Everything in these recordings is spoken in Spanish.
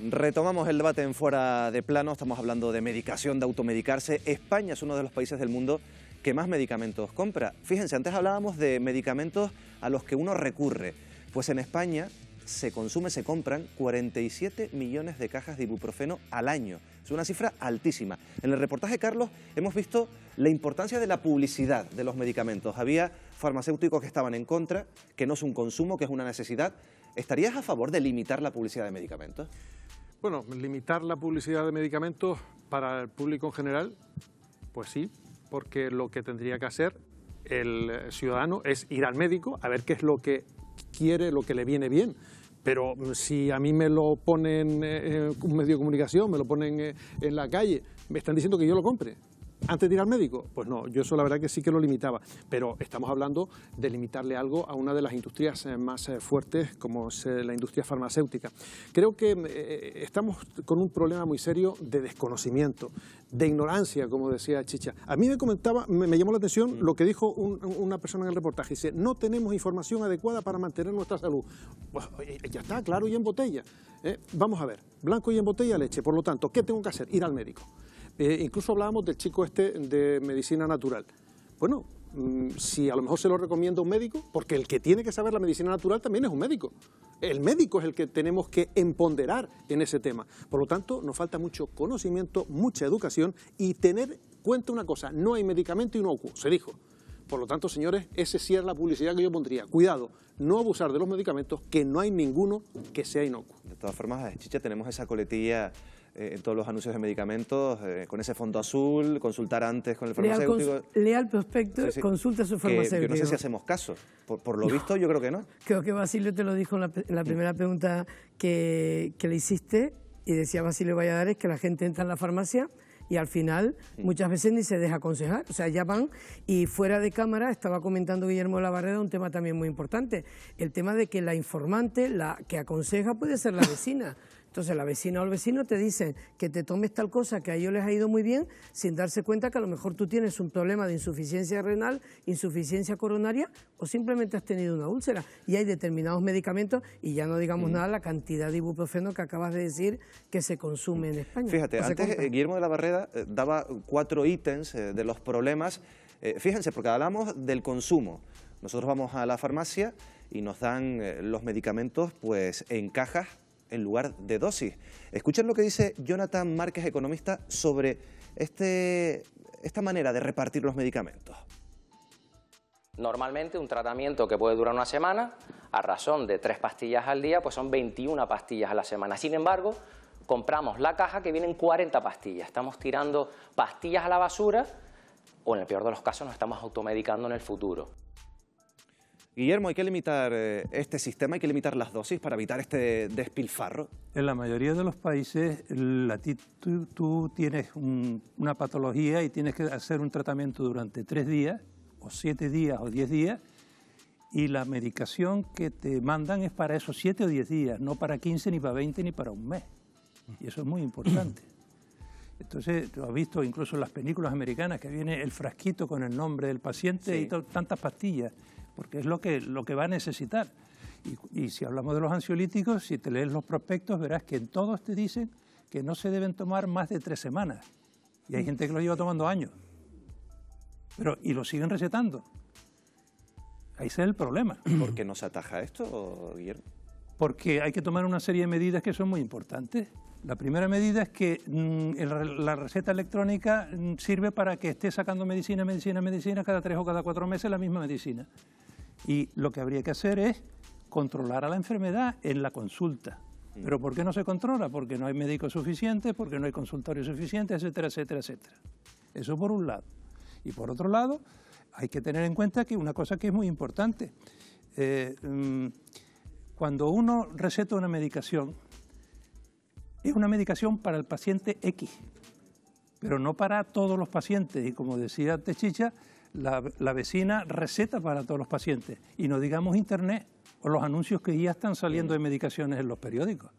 Retomamos el debate en fuera de plano, estamos hablando de medicación, de automedicarse. España es uno de los países del mundo que más medicamentos compra. Fíjense, antes hablábamos de medicamentos a los que uno recurre. Pues en España se consume, se compran 47 millones de cajas de ibuprofeno al año. Es una cifra altísima. En el reportaje, Carlos, hemos visto la importancia de la publicidad de los medicamentos. Había farmacéuticos que estaban en contra, que no es un consumo, que es una necesidad. ¿Estarías a favor de limitar la publicidad de medicamentos? Bueno, limitar la publicidad de medicamentos para el público en general, pues sí, porque lo que tendría que hacer el ciudadano es ir al médico a ver qué es lo que quiere, lo que le viene bien. Pero si a mí me lo ponen en un medio de comunicación, me lo ponen eh, en la calle, me están diciendo que yo lo compre antes de ir al médico? Pues no, yo eso la verdad que sí que lo limitaba, pero estamos hablando de limitarle algo a una de las industrias eh, más eh, fuertes como es eh, la industria farmacéutica. Creo que estamos con un problema muy serio de desconocimiento, de ignorancia, como decía Chicha. A mí me comentaba, me, llamó la atención lo que dijo una persona en el reportaje, dice, no tenemos información adecuada para mantener nuestra salud. Pues, ya está, claro y en botella. vamos a ver, blanco y en botella leche, por lo tanto, ¿qué tengo que hacer? Ir al médico. Eh, incluso hablábamos del chico este de medicina natural. Bueno, mm, si a lo mejor se lo recomienda un médico, porque el que tiene que saber la medicina natural también es un médico. El médico es el que tenemos que empoderar en ese tema. Por lo tanto, nos falta mucho conocimiento, mucha educación y tener cuenta una cosa, no hay medicamento inocuo, se dijo. Por lo tanto, señores, esa sí es la publicidad que yo pondría. Cuidado, no abusar de los medicamentos, que no hay ninguno que sea inocuo. De todas formas, Chicha, tenemos esa coletilla eh, en todos los anuncios de medicamentos, eh, con ese fondo azul, consultar antes con el farmacéutico. Lea el prospecto, consulta a su farmacéutico. yo no sé si hacemos caso. Por, lo visto, yo creo que no. Creo que Basilio te lo dijo en la, primera pregunta que, le hiciste, y decía Basilio Valladares que la gente entra en la farmacia y al final muchas veces ni se deja aconsejar, o sea, ya van y fuera de cámara estaba comentando Guillermo Lavarreda un tema también muy importante, el tema de que la informante, la que aconseja puede ser la vecina. Entonces la vecina o el vecino te dicen que te tomes tal cosa que a ellos les ha ido muy bien sin darse cuenta que a lo mejor tú tienes un problema de insuficiencia renal, insuficiencia coronaria o simplemente has tenido una úlcera. Y hay determinados medicamentos y ya no digamos mm. nada la cantidad de ibuprofeno que acabas de decir que se consume en España. Fíjate, antes eh, Guillermo de la Barrera eh, daba cuatro ítems eh, de los problemas. fíjense, porque hablamos del consumo. Nosotros vamos a la farmacia y nos dan los medicamentos pues en cajas en lugar de dosis. Escuchen lo que dice Jonathan Márquez, economista, sobre este, esta manera de repartir los medicamentos. Normalmente un tratamiento que puede durar una semana, a razón de tres pastillas al día, pues son 21 pastillas a la semana. Sin embargo, compramos la caja que vienen 40 pastillas. Estamos tirando pastillas a la basura o en el peor de los casos nos estamos automedicando en el futuro. Guillermo, hay que limitar eh, este sistema, hay que limitar las dosis para evitar este despilfarro. En la mayoría de los países tú, tienes una patología y tienes que hacer un tratamiento durante tres días, o siete días, o diez días, y la medicación que te mandan es para esos siete o diez días, no para quince, ni para veinte, ni para un mes. Y eso es muy importante. Entonces, tú has visto incluso en las películas americanas que viene el frasquito con el nombre del paciente y tantas pastillas porque es lo que, lo que va a necesitar. Y, si hablamos de los ansiolíticos, si te lees los prospectos, verás que en todos te dicen que no se deben tomar más de tres semanas. Y hay gente que lo lleva tomando años. Pero, y lo siguen recetando. Ahí es el problema. ¿Por qué no se ataja esto, Guillermo? Porque hay que tomar una serie de medidas que son muy importantes. La primera medida es que mm, la receta electrónica mm, sirve para que esté sacando medicina, medicina, medicina, cada tres o cada cuatro meses la misma medicina. Y lo que habría que hacer es controlar a la enfermedad en la consulta. ¿Pero por qué no se controla? Porque no hay médicos suficientes, porque no hay consultorios suficientes, etcétera, etcétera, etcétera. Eso por un lado. Y por otro lado, hay que tener en cuenta que una cosa que es muy importante. Eh, mm, cuando uno receta una medicación, es una medicación para el paciente X, pero no para todos los pacientes. Y como decía Techicha, la, vecina receta para todos los pacientes. Y no digamos Internet o los anuncios que ya están saliendo de medicaciones en los periódicos.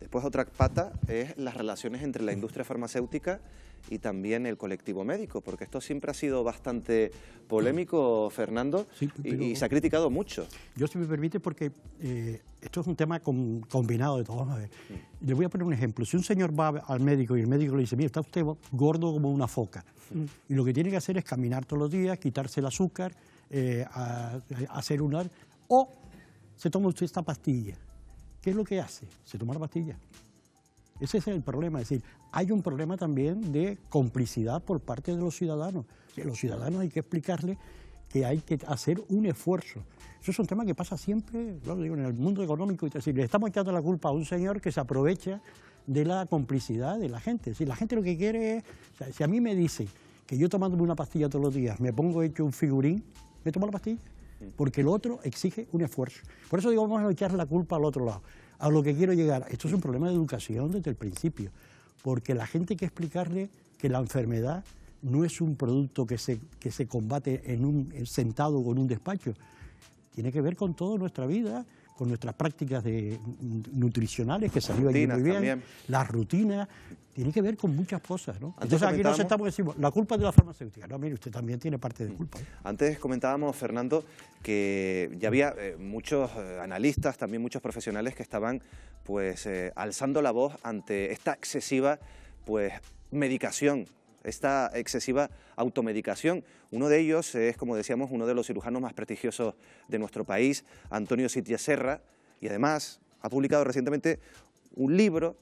Después otra pata es las relaciones entre la industria farmacéutica y también el colectivo médico, porque esto siempre ha sido bastante polémico, Fernando, y, se ha criticado mucho. Yo, si me permite, porque eh, esto es un tema combinado de todos. Mm. Le voy a poner un ejemplo. Si un señor va al médico y el médico le dice, mira, está usted gordo como una foca, mm. y lo que tiene que hacer es caminar todos los días, quitarse el azúcar, eh, hacer un... o se toma usted esta pastilla. ¿Qué es lo que hace? Se toma la pastilla. Ese es el problema, es decir, hay un problema también de complicidad por parte de los ciudadanos. A los ciudadanos hay que explicarles que hay que hacer un esfuerzo. Eso es un tema que pasa siempre, digo, en el mundo económico. Es decir, le estamos echando la culpa a un señor que se aprovecha de la complicidad de la gente. Si la gente lo que quiere es, si a mí me dice que yo tomándome una pastilla todos los días me pongo hecho un figurín, me tomo la pastilla, porque el otro exige un esfuerzo. Por eso digo, vamos a echar la culpa al otro lado a lo que quiero llegar. Esto es un problema de educación desde el principio, porque la gente hay que explicarle que la enfermedad no es un producto que se, que se combate en un, sentado o en un despacho, tiene que ver con toda nuestra vida, con nuestras prácticas de, nutricionales, que salió allí muy bien, las rutinas, tiene que ver con muchas cosas. ¿no? Entonces aquí nos sentamos y decimos, la culpa es de la farmacéutica. No, mire, usted también tiene parte de culpa. ¿eh? Antes comentábamos, Fernando, que ya había eh, muchos eh, analistas, también muchos profesionales que estaban pues alzando la voz ante esta excesiva pues medicación esta excesiva automedicación. Uno de ellos es, como decíamos, uno de los cirujanos más prestigiosos de nuestro país, Antonio Sitia Serra, y además ha publicado recientemente un libro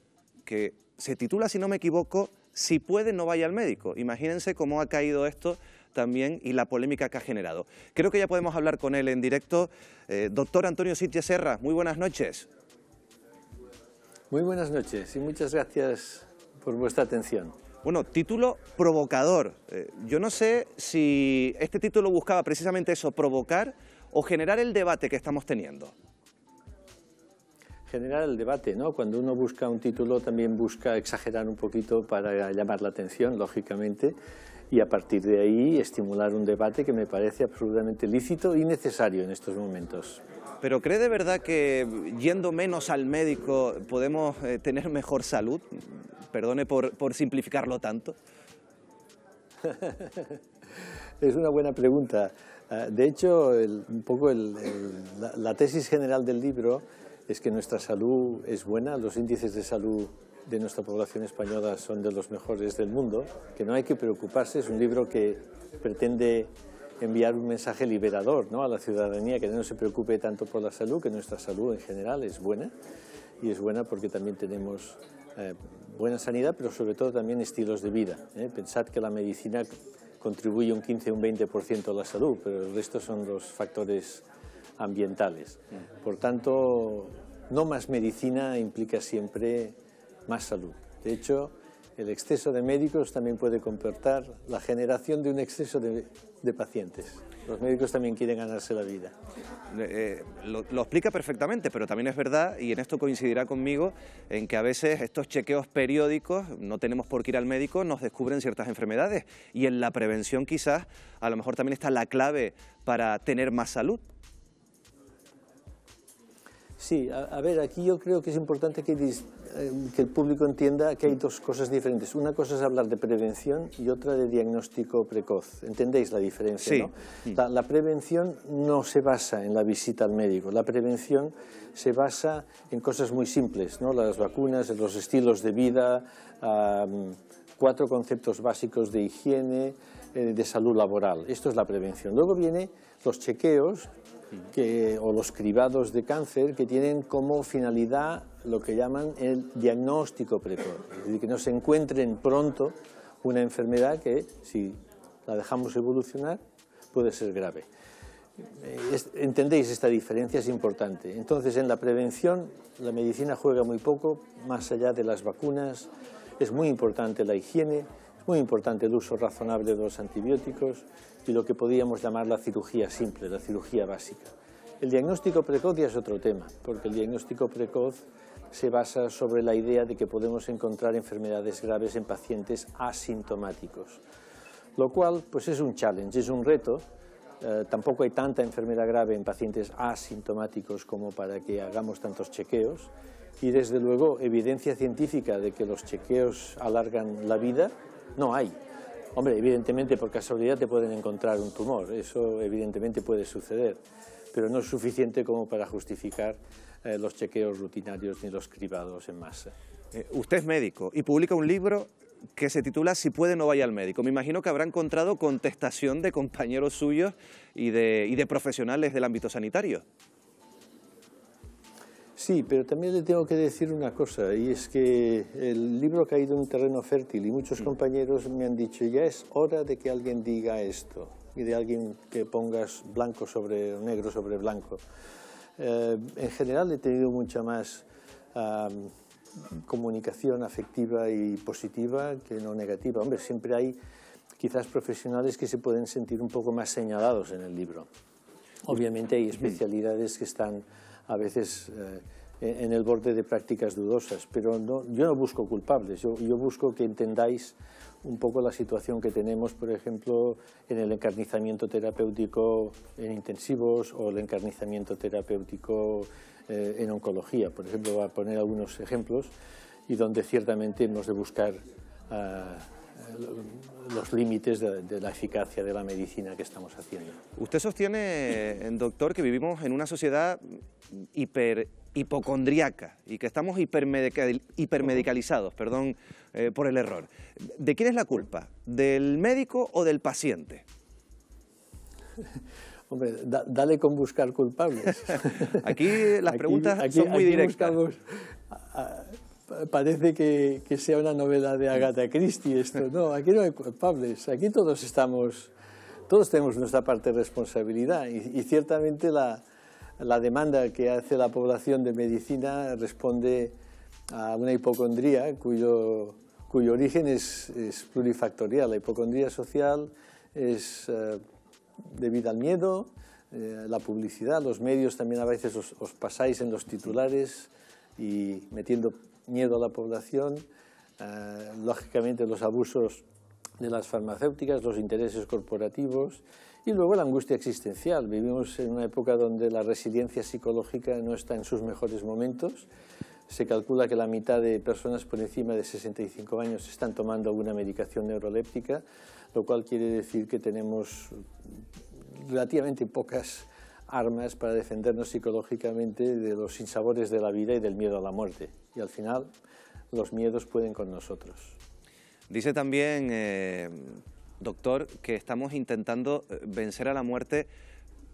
que se titula, si no me equivoco, Si puede, no vaya al médico. Imagínense cómo ha caído esto también y la polémica que ha generado. Creo que ya podemos hablar con él en directo. Eh, doctor Antonio Sitia Serra, muy buenas noches. Muy buenas noches y muchas gracias por vuestra atención. Bueno, título provocador. Eh, yo no sé si este título buscaba precisamente eso, provocar o generar el debate que estamos teniendo. Generar el debate, ¿no? Cuando uno busca un título también busca exagerar un poquito para llamar la atención, lógicamente, y a partir de ahí estimular un debate que me parece absolutamente lícito y necesario en estos momentos. ¿Pero cree de verdad que yendo menos al médico podemos eh, tener mejor salud? Perdone por, simplificarlo tanto. es una buena pregunta. Ah, de hecho, un poco la, tesis general del libro es que nuestra salud es buena, los índices de salud de nuestra población española son de los mejores del mundo, que no hay que preocuparse, es un libro que pretende enviar un mensaje liberador ¿no? a la ciudadanía, que no se preocupe tanto por la salud, que nuestra salud en general es buena, y es buena porque también tenemos eh, buena sanidad, pero sobre todo también estilos de vida. ¿eh? Pensad que la medicina contribuye un 15 o un 20% a la salud, pero el resto son los factores ambientales. Por tanto, no más medicina implica siempre más salud. De hecho, el exceso de médicos también puede comportar la generación de un exceso de, pacientes. Los médicos también quieren ganarse la vida. Eh, lo, explica perfectamente, pero también es verdad, y en esto coincidirá conmigo, en que a veces estos chequeos periódicos, no tenemos por qué ir al médico, nos descubren ciertas enfermedades. Y en la prevención quizás, a lo mejor también está la clave para tener más salud. Sí, a, ver, aquí yo creo que es importante que, eh, que, el público entienda que hay dos cosas diferentes. Una cosa es hablar de prevención y otra de diagnóstico precoz. ¿Entendéis la diferencia? Sí. ¿no? La, prevención no se basa en la visita al médico. La prevención se basa en cosas muy simples, ¿no? las vacunas, los estilos de vida, cuatro conceptos básicos de higiene, eh, de salud laboral. Esto es la prevención. Luego viene los chequeos o los cribados de cáncer que tienen como finalidad lo que llaman el diagnóstico precoz, es decir, que no se encuentren pronto una enfermedad que, si la dejamos evolucionar, puede ser grave. Eh, ¿Entendéis? Esta diferencia es importante. Entonces, en la prevención, la medicina juega muy poco, más allá de las vacunas. Es muy importante la higiene, es muy importante el uso razonable de los antibióticos, y lo que podríamos llamar la cirugía simple, la cirugía básica. El diagnóstico precoz ya es otro tema, porque el diagnóstico precoz se basa sobre la idea de que podemos encontrar enfermedades graves en pacientes asintomáticos, lo cual pues es un challenge, es un reto. Eh, tampoco hay tanta enfermedad grave en pacientes asintomáticos como para que hagamos tantos chequeos Y desde luego, evidencia científica de que los chequeos alargan la vida, no hay. Hombre, evidentemente por casualidad te pueden encontrar un tumor, eso evidentemente puede suceder, pero no es suficiente como para justificar eh, los chequeos rutinarios ni los cribados en masa. Eh, usted es médico y publica un libro que se titula Si puede no vaya al médico. Me imagino que habrá encontrado contestación de compañeros suyos y de, y de profesionales del ámbito sanitario. Sí, pero también le tengo que decir una cosa, y es que el libro ha caído en un terreno fértil y muchos compañeros me han dicho, ya es hora de que alguien diga esto, y de alguien que pongas blanco sobre negro sobre blanco. Eh, en general he tenido mucha más comunicación afectiva y positiva que no negativa. Hombre, siempre hay quizás profesionales que se pueden sentir un poco más señalados en el libro. Obviamente hay especialidades que están a veces eh, en el borde de prácticas dudosas, pero no, yo no busco culpables, yo, busco que entendáis un poco la situación que tenemos, por ejemplo, en el encarnizamiento terapéutico en intensivos o el encarnizamiento terapéutico eh, en oncología. Por ejemplo, voy a poner algunos ejemplos y donde ciertamente hemos de buscar ah, los límites de, la eficacia de la medicina que estamos haciendo. Usted sostiene, doctor, que vivimos en una sociedad hiper, hipocondriaca y que estamos hipermedicalizados, perdón eh, por el error. ¿De quién es la culpa? ¿Del médico o del paciente? Hombre, dale con buscar culpables. aquí las preguntas son muy directas parece que, sea una novela de Agatha Christie esto. No, aquí no hay culpables, aquí todos estamos, todos tenemos nuestra parte de responsabilidad y, ciertamente la, la, demanda que hace la población de medicina responde a una hipocondría cuyo, cuyo origen es, es plurifactorial. La hipocondría social es eh, debida al miedo, eh, la publicidad, los medios también a veces os, os pasáis en los titulares y metiendo miedo a la población, eh, lógicamente los abusos de las farmacéuticas, los intereses corporativos y luego la angustia existencial. Vivimos en una época donde la resiliencia psicológica no está en sus mejores momentos. Se calcula que la mitad de personas por encima de 65 años están tomando alguna medicación neuroléptica, lo cual quiere decir que tenemos relativamente pocas armas para defendernos psicológicamente de los sinsabores de la vida y del miedo a la muerte. Y al final los miedos pueden con nosotros. Dice también, eh, doctor, que estamos intentando eh, vencer a la muerte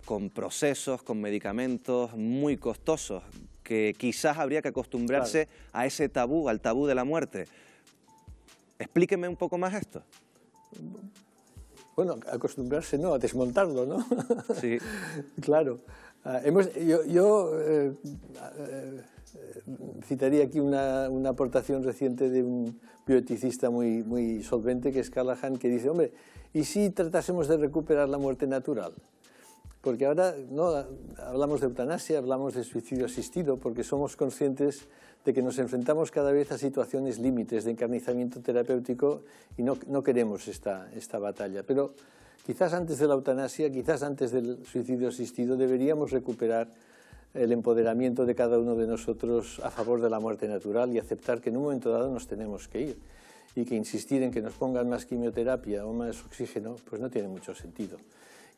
con procesos, con medicamentos muy costosos, que quizás habría que acostumbrarse a ese tabú, al tabú de la muerte. Explíqueme un poco más esto. Bueno, acostumbrarse no, a desmontarlo, ¿no? Sí. claro. Ah, hemos, yo, eh, eh, citaría aquí una, una, aportación reciente de un bioeticista muy, muy solvente, que es Callahan, que dice, hombre, ¿y si tratásemos de recuperar la muerte natural? Porque ahora no hablamos de eutanasia, hablamos de suicidio asistido, porque somos conscientes de que nos enfrentamos cada vez a situaciones límites de encarnizamiento terapéutico y no, no queremos esta, esta batalla. Pero quizás antes de la eutanasia, quizás antes del suicidio asistido, deberíamos recuperar el empoderamiento de cada uno de nosotros a favor de la muerte natural y aceptar que en un momento dado nos tenemos que ir y que insistir en que nos pongan más quimioterapia o más oxígeno, pues no tiene mucho sentido.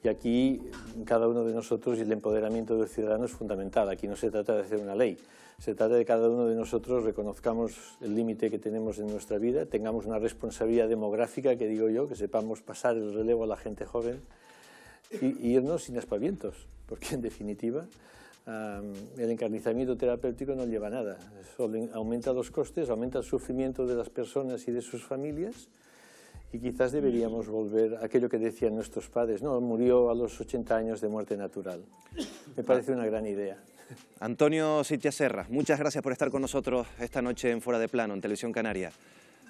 Y aquí cada uno de nosotros y el empoderamiento del ciudadano es fundamental. Aquí no se trata de hacer una ley, se trata de que cada uno de nosotros reconozcamos el límite que tenemos en nuestra vida, tengamos una responsabilidad demográfica, que digo yo, que sepamos pasar el relevo a la gente joven y, irnos sin aspavientos, porque en definitiva el encarnizamiento terapéutico no lleva a nada. Solo aumenta los costes, aumenta el sufrimiento de las personas y de sus familias y quizás deberíamos volver a aquello que decían nuestros padres, no, murió a los 80 años de muerte natural. Me parece una gran idea. Antonio Sitia Serra, muchas gracias por estar con nosotros esta noche en Fuera de Plano, en Televisión Canaria.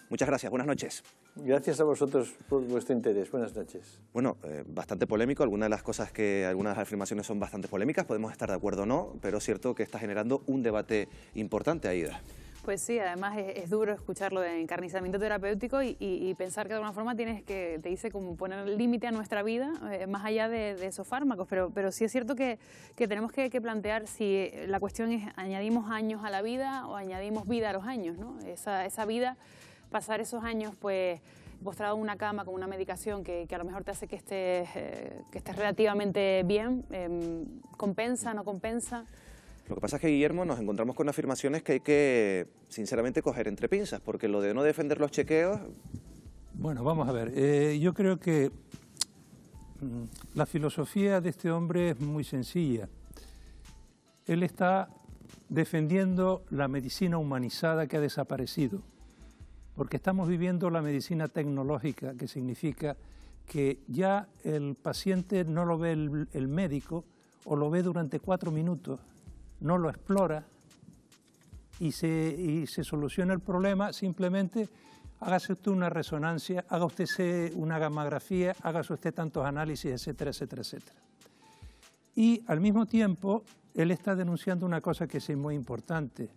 Muchas gracias, buenas noches. Gracias a vosotros por vuestro interés. Buenas noches. Bueno, eh, bastante polémico, algunas de las cosas que, algunas afirmaciones son bastante polémicas, podemos estar de acuerdo o no, pero es cierto que está generando un debate importante, Aida. Pues sí, además es, duro escucharlo de encarnizamiento terapéutico y, pensar que de alguna forma tienes que, te dice como poner límite a nuestra vida, eh, más allá de, esos fármacos, pero, pero sí es cierto que, tenemos que, plantear si la cuestión es añadimos años a la vida o añadimos vida a los años, ¿no? Esa, esa vida, pasar esos años pues postrado en una cama con una medicación que, a lo mejor te hace que estés, eh, que estés relativamente bien, eh, compensa, no compensa. Lo que pasa es que, Guillermo, nos encontramos con afirmaciones que hay que, sinceramente, coger entre pinzas, porque lo de no defender los chequeos... Bueno, vamos a ver. Eh, yo creo que mm, la filosofía de este hombre es muy sencilla. Él está defendiendo la medicina humanizada que ha desaparecido, porque estamos viviendo la medicina tecnológica, que significa que ya el paciente no lo ve el médico o lo ve durante cuatro minutos no lo explora y se, se soluciona el problema, simplemente hágase usted una resonancia, haga usted una gamografía, hágase usted tantos análisis, etcétera, etcétera, etcétera. Y al mismo tiempo, él está denunciando una cosa que es muy importante,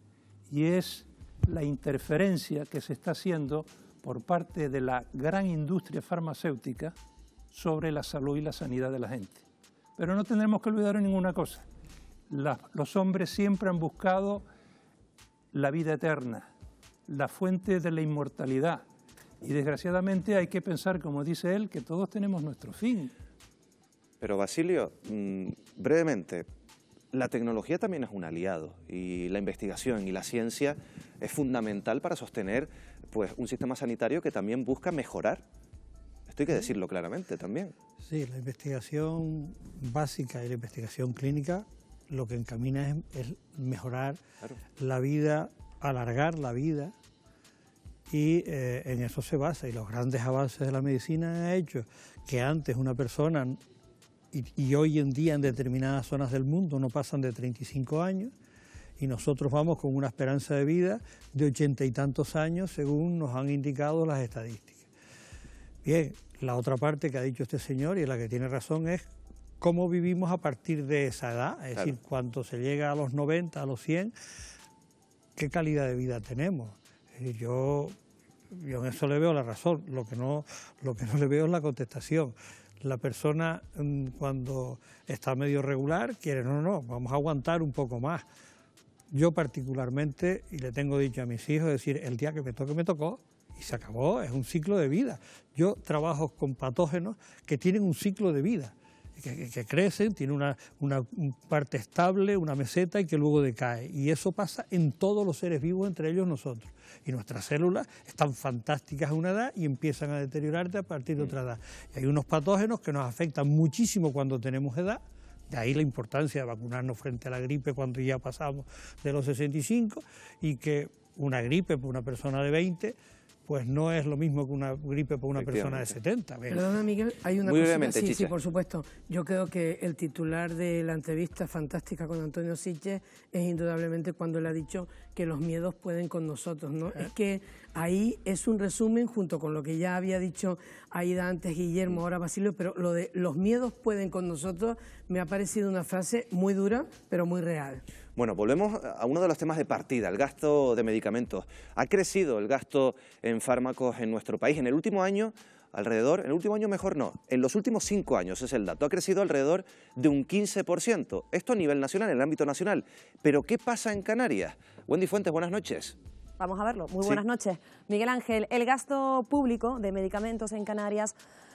y es la interferencia que se está haciendo por parte de la gran industria farmacéutica sobre la salud y la sanidad de la gente. Pero no tendremos que olvidar ninguna cosa los hombres siempre han buscado la vida eterna, la fuente de la inmortalidad. Y desgraciadamente hay que pensar, como dice él, que todos tenemos nuestro fin. Pero Basilio, mm, brevemente, la tecnología también es un aliado y la investigación y la ciencia es fundamental para sostener pues, un sistema sanitario que también busca mejorar. Esto hay que decirlo claramente también. Sí, la investigación básica y la investigación clínica lo que encamina es, mejorar la vida, alargar la vida y eh, en eso se basa. Y los grandes avances de la medicina han hecho que antes una persona, y, hoy en día en determinadas zonas del mundo no pasan de 35 años, y nosotros vamos con una esperanza de vida de ochenta y tantos años según nos han indicado las estadísticas. Bien, la otra parte que ha dicho este señor y la que tiene razón es cómo vivimos a partir de esa edad, es decir, cuando se llega a los 90, a los 100, qué calidad de vida tenemos. yo, yo en eso le veo la razón, lo que, no, lo que no le veo es la contestación. La persona mm, cuando está medio regular quiere, no, no, vamos a aguantar un poco más. Yo particularmente, y le tengo dicho a mis hijos, es decir, el día que me toque, me tocó, y se acabó, es un ciclo de vida. Yo trabajo con patógenos que tienen un ciclo de vida que, crecen, tiene una, parte estable, una meseta y que luego decae. Y eso pasa en todos los seres vivos, entre ellos nosotros. Y nuestras células están fantásticas a una edad y empiezan a deteriorarse a partir de otra edad. Y hay unos patógenos que nos afectan muchísimo cuando tenemos edad, de ahí la importancia de vacunarnos frente a la gripe cuando ya pasamos de los 65 y que una gripe por una persona de 20 pues no es lo mismo que una gripe por una persona de 70. Perdona, Miguel, hay una cosa. Sí, sí, por supuesto. Yo creo que el titular de la entrevista fantástica con Antonio Siche es indudablemente cuando él ha dicho que los miedos pueden con nosotros, ¿no? Es que ahí es un resumen junto con lo que ya había dicho Aida antes Guillermo, ahora Basilio, pero lo de los miedos pueden con nosotros me ha parecido una frase muy dura, pero muy real. Bueno, volvemos a uno de los temas de partida, el gasto de medicamentos. Ha crecido el gasto en fármacos en nuestro país. En el último año, alrededor, en el último año mejor no, en los últimos cinco años es el dato, ha crecido alrededor de un 15%. Esto a nivel nacional, en el ámbito nacional. Pero ¿qué pasa en Canarias? Wendy Fuentes, buenas noches. Vamos a verlo. Muy buenas noches. Miguel Ángel, el gasto público de medicamentos en Canarias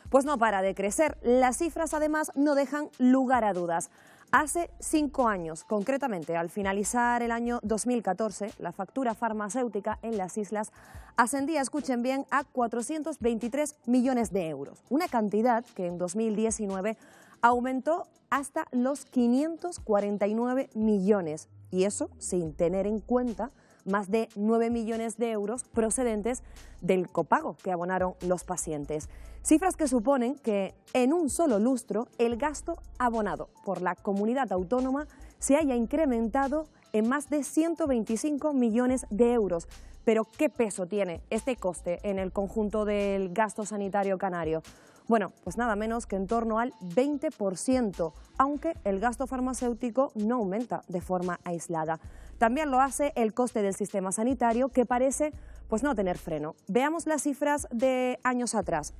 pues no para de crecer. Las cifras además no dejan lugar a dudas. Hace cinco años, concretamente al finalizar el año 2014, la factura farmacéutica en las islas ascendía, escuchen bien, a 423 millones de euros, una cantidad que en 2019 aumentó hasta los 549 millones, y eso sin tener en cuenta más de 9 millones de euros procedentes del copago que abonaron los pacientes. Cifras que suponen que en un solo lustro el gasto abonado por la comunidad autónoma se haya incrementado en más de 125 millones de euros. Pero ¿qué peso tiene este coste en el conjunto del gasto sanitario canario? Bueno, pues nada menos que en torno al 20%, aunque el gasto farmacéutico no aumenta de forma aislada. También lo hace el coste del sistema sanitario, que parece pues no tener freno. Veamos las cifras de años atrás.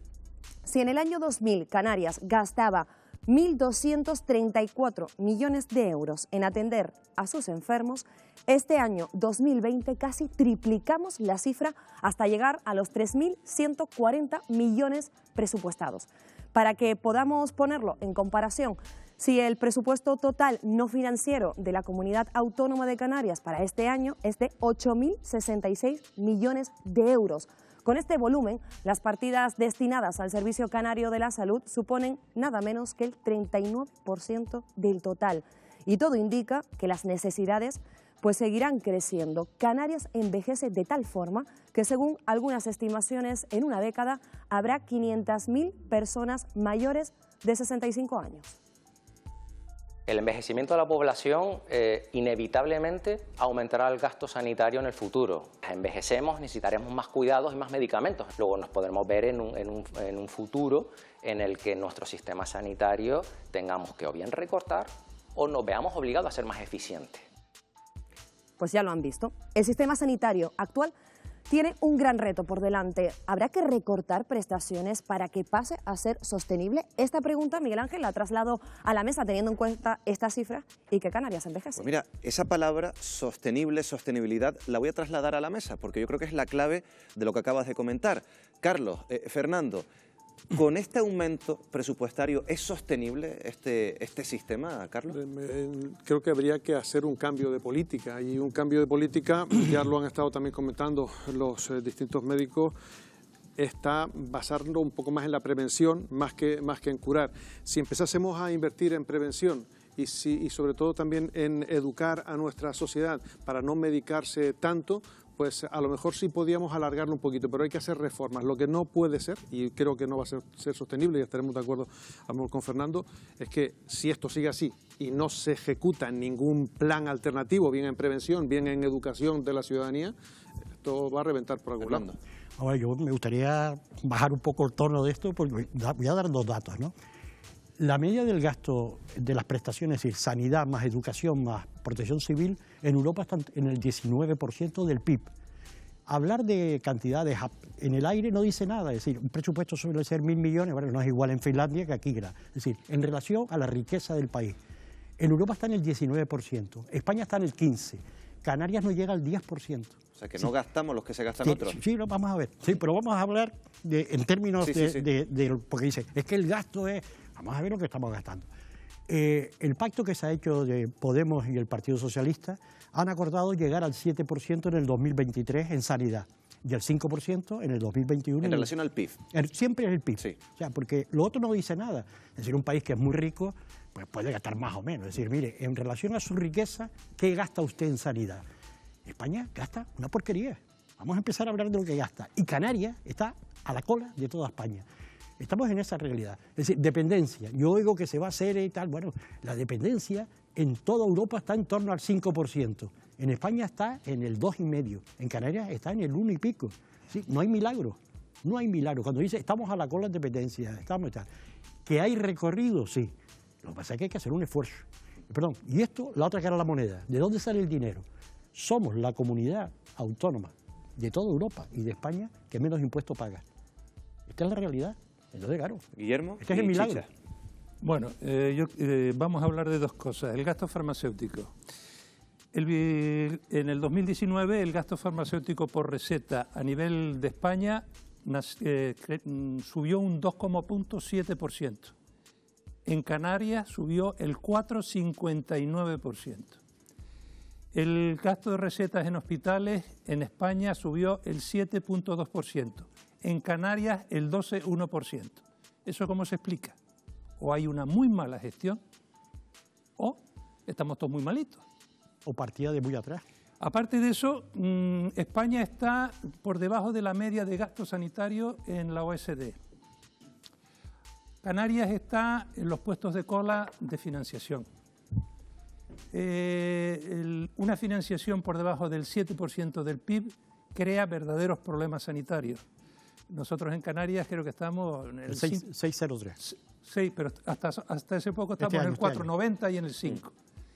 Si en el año 2000 Canarias gastaba 1.234 millones de euros en atender a sus enfermos, este año 2020 casi triplicamos la cifra hasta llegar a los 3.140 millones presupuestados. Para que podamos ponerlo en comparación, si el presupuesto total no financiero de la Comunidad Autónoma de Canarias para este año es de 8.066 millones de euros, con este volumen, las partidas destinadas al Servicio Canario de la Salud suponen nada menos que el 39% del total. Y todo indica que las necesidades pues seguirán creciendo. Canarias envejece de tal forma que según algunas estimaciones en una década habrá 500.000 personas mayores de 65 años. El envejecimiento de la población eh, inevitablemente aumentará el gasto sanitario en el futuro. Envejecemos, necesitaremos más cuidados y más medicamentos. Luego nos podremos ver en un, en un futuro en el que nuestro sistema sanitario tengamos que o bien recortar o nos veamos obligados a ser más eficientes. Pues ya lo han visto. El sistema sanitario actual tiene un gran reto por delante. ¿Habrá que recortar prestaciones para que pase a ser sostenible? Esta pregunta, Miguel Ángel, la traslado a la mesa teniendo en cuenta esta cifra y que Canarias envejece. Pues mira, esa palabra sostenible, sostenibilidad, la voy a trasladar a la mesa porque yo creo que es la clave de lo que acabas de comentar. Carlos, eh, Fernando, ¿Con este aumento presupuestario es sostenible este, este sistema, Carlos? Creo que habría que hacer un cambio de política y un cambio de política, ya lo han estado también comentando los eh, distintos médicos, está basando un poco más en la prevención más que, más que en curar. Si empezásemos a invertir en prevención y, si, y sobre todo también en educar a nuestra sociedad para no medicarse tanto, pues a lo mejor sí podíamos alargarlo un poquito, pero hay que hacer reformas. Lo que no puede ser, y creo que no va a ser, sostenible, y estaremos de acuerdo con Fernando, es que si esto sigue así y no se ejecuta ningún plan alternativo, bien en prevención, bien en educación de la ciudadanía, esto va a reventar por algún lado. Ahora, yo me gustaría bajar un poco el tono de esto, porque voy a dar dos datos, ¿no? La media del gasto de las prestaciones, es decir, sanidad más educación más protección civil, en Europa está en el 19% del PIB. Hablar de cantidades en el aire no dice nada, es decir, un presupuesto suele ser mil millones, bueno, no es igual en Finlandia que aquí, es decir, en relación a la riqueza del país. En Europa está en el 19%, España está en el 15%, Canarias no llega al 10%. O sea, que no gastamos los que se gastan otros. Sí, lo vamos a ver. Sí, pero vamos a hablar de, en términos de, de, Porque dice, es que el gasto es Vamos a ver lo que estamos gastando. Eh, el pacto que se ha hecho de Podemos y el Partido Socialista han acordado llegar al 7% en el 2023 en sanidad y al 5% en el 2021. En relación al PIB. siempre es el PIB. Sí. O sea, porque lo otro no dice nada. Es decir, un país que es muy rico, pues puede gastar más o menos. Es decir, mire, en relación a su riqueza, ¿qué gasta usted en sanidad? España gasta una porquería. Vamos a empezar a hablar de lo que gasta. Y Canarias está a la cola de toda España. Estamos en esa realidad. Es decir, dependencia. Yo oigo que se va a hacer y tal. Bueno, la dependencia en toda Europa está en torno al 5%. En España está en el 2,5%. En Canarias está en el 1 y pico. No hay milagro. No hay milagro. Cuando dice estamos a la cola de dependencia, estamos tal. Que hay recorrido, sí. Lo que pasa es que hay que hacer un esfuerzo. Perdón, y esto, la otra cara de la moneda. ¿De dónde sale el dinero? Somos la comunidad autónoma de toda Europa y de España que menos impuestos paga. Esta es la realidad. Entonces, claro. Guillermo. Este es el milagro. Bueno, eh, yo, eh, vamos a hablar de dos cosas. El gasto farmacéutico. en el 2019 el gasto farmacéutico por receta a nivel de España eh, mm, subió un 2,7%. En Canarias subió el 4,59%. El gasto de recetas en hospitales en España subió el 7,2% en Canarias el 12,1%. ¿Eso cómo se explica? O hay una muy mala gestión o estamos todos muy malitos. O partida de muy atrás. Aparte de eso, mm, España está por debajo de la media de gasto sanitario en la OSD. Canarias está en los puestos de cola de financiación. Eh, una financiación por debajo del 7% del PIB crea verdaderos problemas sanitarios. Nosotros en Canarias creo que estamos en el 603. Sí, pero hasta, hasta ese poco Este estamos en el 490 y en el 5.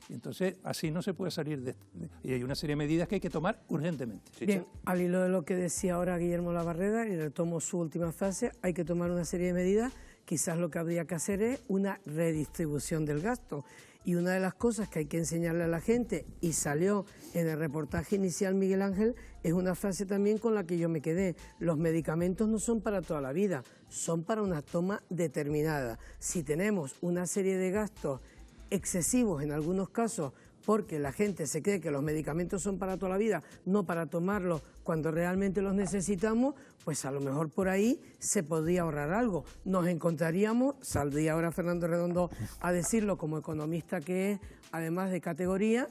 Y entonces así no se puede salir de, y hay una serie de medidas que hay que tomar urgentemente. Bien, al hilo de lo que decía ahora Guillermo Labarreda y retomo su última frase, hay que tomar una serie de medidas. Quizás lo que habría que hacer es una redistribución del gasto. Y una de las cosas que hay que enseñarle a la gente, y salió en el reportaje inicial Miguel Ángel, es una frase también con la que yo me quedé. Los medicamentos no son para toda la vida, son para una toma determinada. Si tenemos una serie de gastos excesivos en algunos casos porque la gente se cree que los medicamentos son para toda la vida, no para tomarlos cuando realmente los necesitamos, pues a lo mejor por ahí se podría ahorrar algo. Nos encontraríamos, saldría ahora Fernando Redondo a decirlo como economista que es, además de categoría,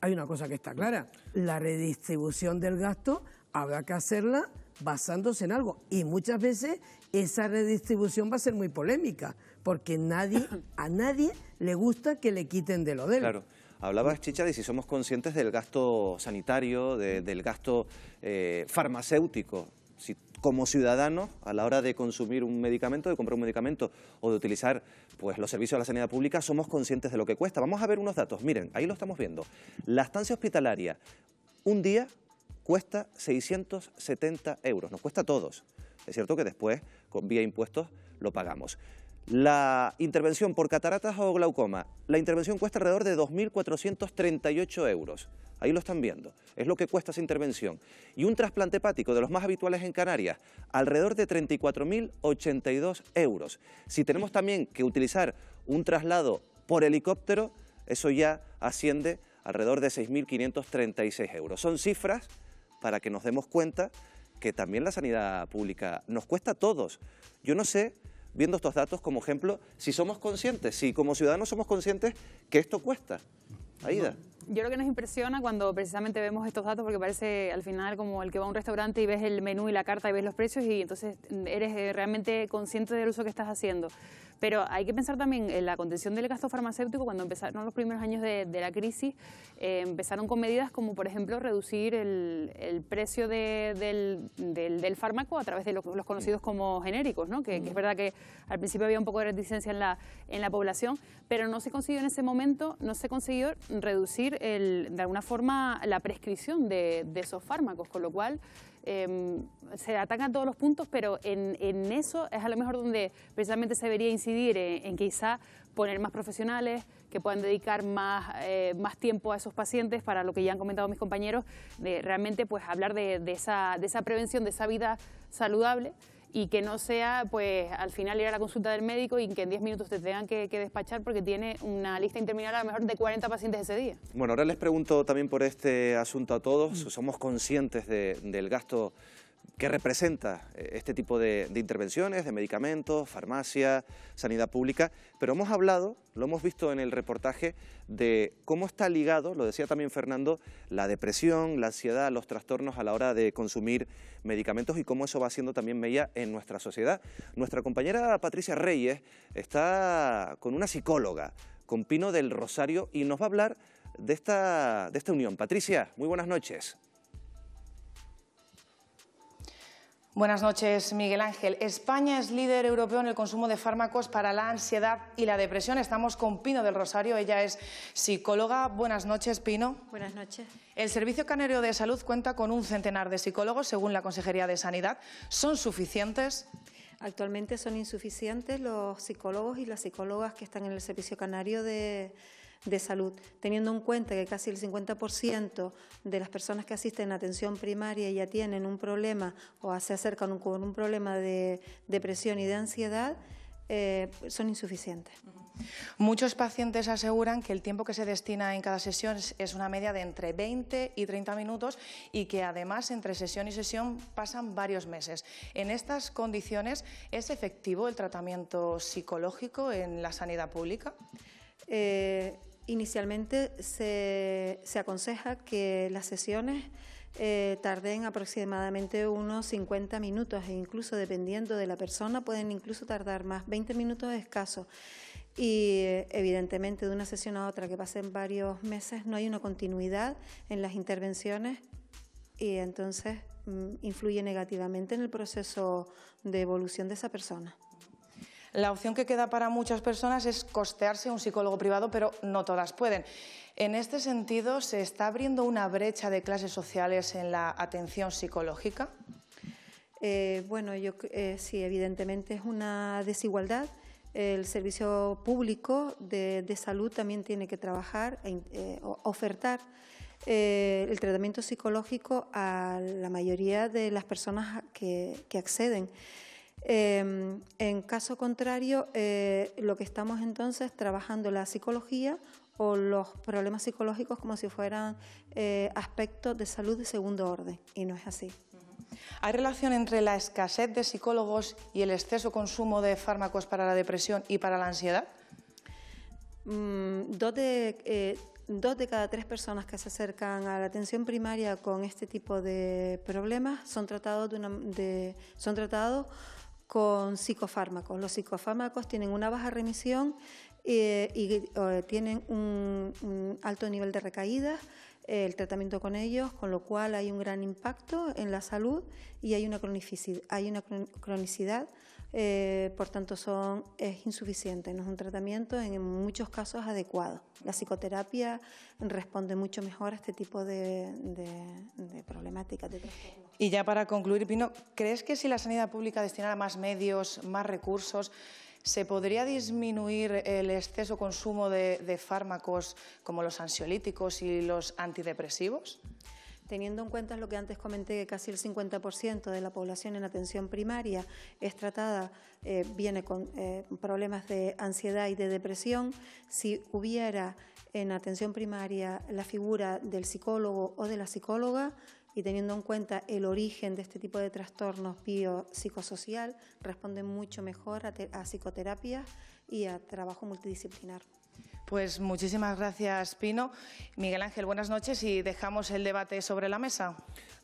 hay una cosa que está clara, la redistribución del gasto habrá que hacerla basándose en algo y muchas veces esa redistribución va a ser muy polémica porque nadie, a nadie le gusta que le quiten de lo de él. Claro. Hablabas, Chicha, de si somos conscientes del gasto sanitario, del gasto eh, farmacéutico. Si como ciudadanos, a la hora de consumir un medicamento, de comprar un medicamento o de utilizar pues, los servicios de la sanidad pública, somos conscientes de lo que cuesta. Vamos a ver unos datos. Miren, ahí lo estamos viendo. La estancia hospitalaria, un día cuesta 670 euros. Nos cuesta a todos. Es cierto que después, con vía impuestos, lo pagamos. La intervención por cataratas o glaucoma, la intervención cuesta alrededor de 2.438 euros. Ahí lo están viendo, es lo que cuesta esa intervención. Y un trasplante hepático de los más habituales en Canarias, alrededor de 34.082 euros. Si tenemos también que utilizar un traslado por helicóptero, eso ya asciende alrededor de 6.536 euros. Son cifras para que nos demos cuenta que también la sanidad pública nos cuesta a todos. Yo no sé viendo estos datos como ejemplo, si somos conscientes, si como ciudadanos somos conscientes que esto cuesta. Aida. Yo lo que nos impresiona cuando precisamente vemos estos datos, porque parece al final como el que va a un restaurante y ves el menú y la carta y ves los precios y entonces eres eh, realmente consciente del uso que estás haciendo. Pero hay que pensar también en la contención del gasto farmacéutico. Cuando empezaron los primeros años de, la crisis, eh, empezaron con medidas como, por ejemplo, reducir el, precio del, fármaco a través de los, conocidos como genéricos, ¿no? que, es verdad que al principio había un poco de reticencia en la, en la población, pero no se consiguió en ese momento, no se consiguió reducir de alguna forma la prescripción de, de esos fármacos, con lo cual Em, se atacan todos los puntos, pero en, eso es a lo mejor donde precisamente se debería incidir en, quizá poner más profesionales que puedan dedicar más, eh, más tiempo a esos pacientes para lo que ya han comentado mis compañeros, de realmente pues hablar de, esa, de esa prevención, de esa vida saludable y que no sea, pues, al final ir a la consulta del médico y que en 10 minutos te tengan que, despachar porque tiene una lista interminable a lo mejor de 40 pacientes ese día. Bueno, ahora les pregunto también por este asunto a todos. ¿Somos conscientes del gasto que representa eh, este tipo de, intervenciones, de medicamentos, farmacia, sanidad pública, pero hemos hablado, lo hemos visto en el reportaje, de cómo está ligado, lo decía también Fernando, la depresión, la ansiedad, los trastornos a la hora de consumir medicamentos y cómo eso va siendo también mella en nuestra sociedad. Nuestra compañera Patricia Reyes está con una psicóloga, con Pino del Rosario, y nos va a hablar de esta, de esta unión. Patricia, muy buenas noches. Buenas noches, Miguel Ángel. España es líder europeo en el consumo de fármacos para la ansiedad y la depresión. Estamos con Pino del Rosario, ella es psicóloga. Buenas noches, Pino. Buenas noches. El Servicio Canario de Salud cuenta con un centenar de psicólogos, según la Consejería de Sanidad. ¿Son suficientes? Actualmente son insuficientes los psicólogos y las psicólogas que están en el Servicio Canario de de salud, teniendo en cuenta que casi el 50% de las personas que asisten a atención primaria ya tienen un problema o se acercan con un problema de depresión y de ansiedad, eh, son insuficientes. Muchos pacientes aseguran que el tiempo que se destina en cada sesión es una media de entre 20 y 30 minutos y que además entre sesión y sesión pasan varios meses. En estas condiciones, ¿es efectivo el tratamiento psicológico en la sanidad pública? Eh, Inicialmente se, aconseja que las sesiones eh, tarden aproximadamente unos 50 minutos e incluso dependiendo de la persona pueden incluso tardar más, 20 minutos escasos. Y evidentemente de una sesión a otra que pasen varios meses no hay una continuidad en las intervenciones y entonces mm, influye negativamente en el proceso de evolución de esa persona. La opción que queda para muchas personas es costearse un psicólogo privado, pero no todas pueden. En este sentido, ¿se está abriendo una brecha de clases sociales en la atención psicológica? Eh, bueno, yo eh, sí, evidentemente es una desigualdad. El servicio público de, salud también tiene que trabajar, e, eh, ofertar el tratamiento psicológico a la mayoría de las personas que acceden. Em, en caso contrario, eh, lo que estamos entonces trabajando la psicología o los problemas psicológicos como si fueran eh, aspectos de salud de segundo orden, y no es así. ¿Hay relación entre la escasez de psicólogos y el exceso consumo de fármacos para la depresión y para la ansiedad? Mm, dos, de, eh, dos de cada tres personas que se acercan a la atención primaria con este tipo de problemas son tratados, de una, de, son tratados con psicofármacos. Los psicofármacos tienen una baja remisión eh, y eh, tienen un, alto nivel de recaídas, el tratamiento con ellos, con lo cual hay un gran impacto en la salud y hay una cronicidad, hay una cronicidad eh, por tanto son, es insuficiente, no es un tratamiento en muchos casos adecuado. La psicoterapia responde mucho mejor a este tipo de, problemáticas. y ya para concluir, Pino, ¿crees que si la sanidad pública destinara más medios, más recursos, se podría disminuir el exceso consumo de fármacos como los ansiolíticos y los antidepresivos? Teniendo en cuenta lo que antes comenté, que casi el 50% de la población en atención primaria es tratada, eh, viene con eh, problemas de ansiedad y de depresión, si hubiera en atención primaria la figura del psicólogo o de la psicóloga, y teniendo en cuenta el origen de este tipo de trastornos biopsicosocial, responde mucho mejor a, a psicoterapia y a trabajo multidisciplinar. Pues muchísimas gracias, Pino. Miguel Ángel, buenas noches y dejamos el debate sobre la mesa.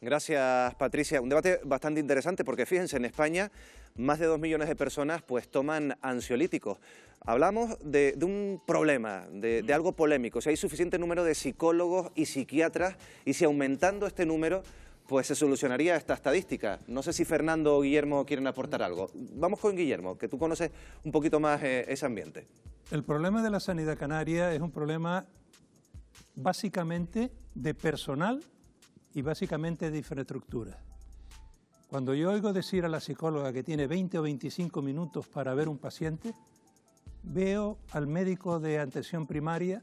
Gracias, Patricia. Un debate bastante interesante porque fíjense, en España más de dos millones de personas pues toman ansiolíticos. Hablamos de, un problema, de, algo polémico, si hay suficiente número de psicólogos y psiquiatras y si aumentando este número pues se solucionaría esta estadística. No sé si Fernando o Guillermo quieren aportar algo. Vamos con Guillermo, que tú conoces un poquito más eh, ese ambiente. El problema de la sanidad canaria es un problema básicamente de personal y básicamente de infraestructura. Cuando yo oigo decir a la psicóloga que tiene 20 o 25 minutos para ver un paciente, veo al médico de atención primaria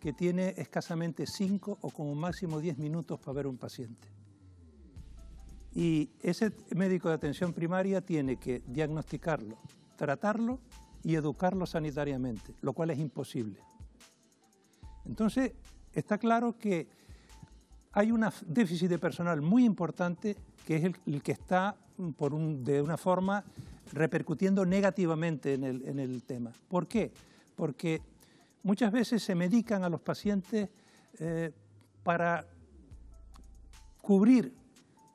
que tiene escasamente 5 o como máximo 10 minutos para ver un paciente. Y ese médico de atención primaria tiene que diagnosticarlo, tratarlo y educarlo sanitariamente, lo cual es imposible. Entonces, está claro que hay un déficit de personal muy importante que es el, que está por de una forma repercutiendo negativamente en el, tema. ¿Por qué? Porque muchas veces se medican a los pacientes eh, para cubrir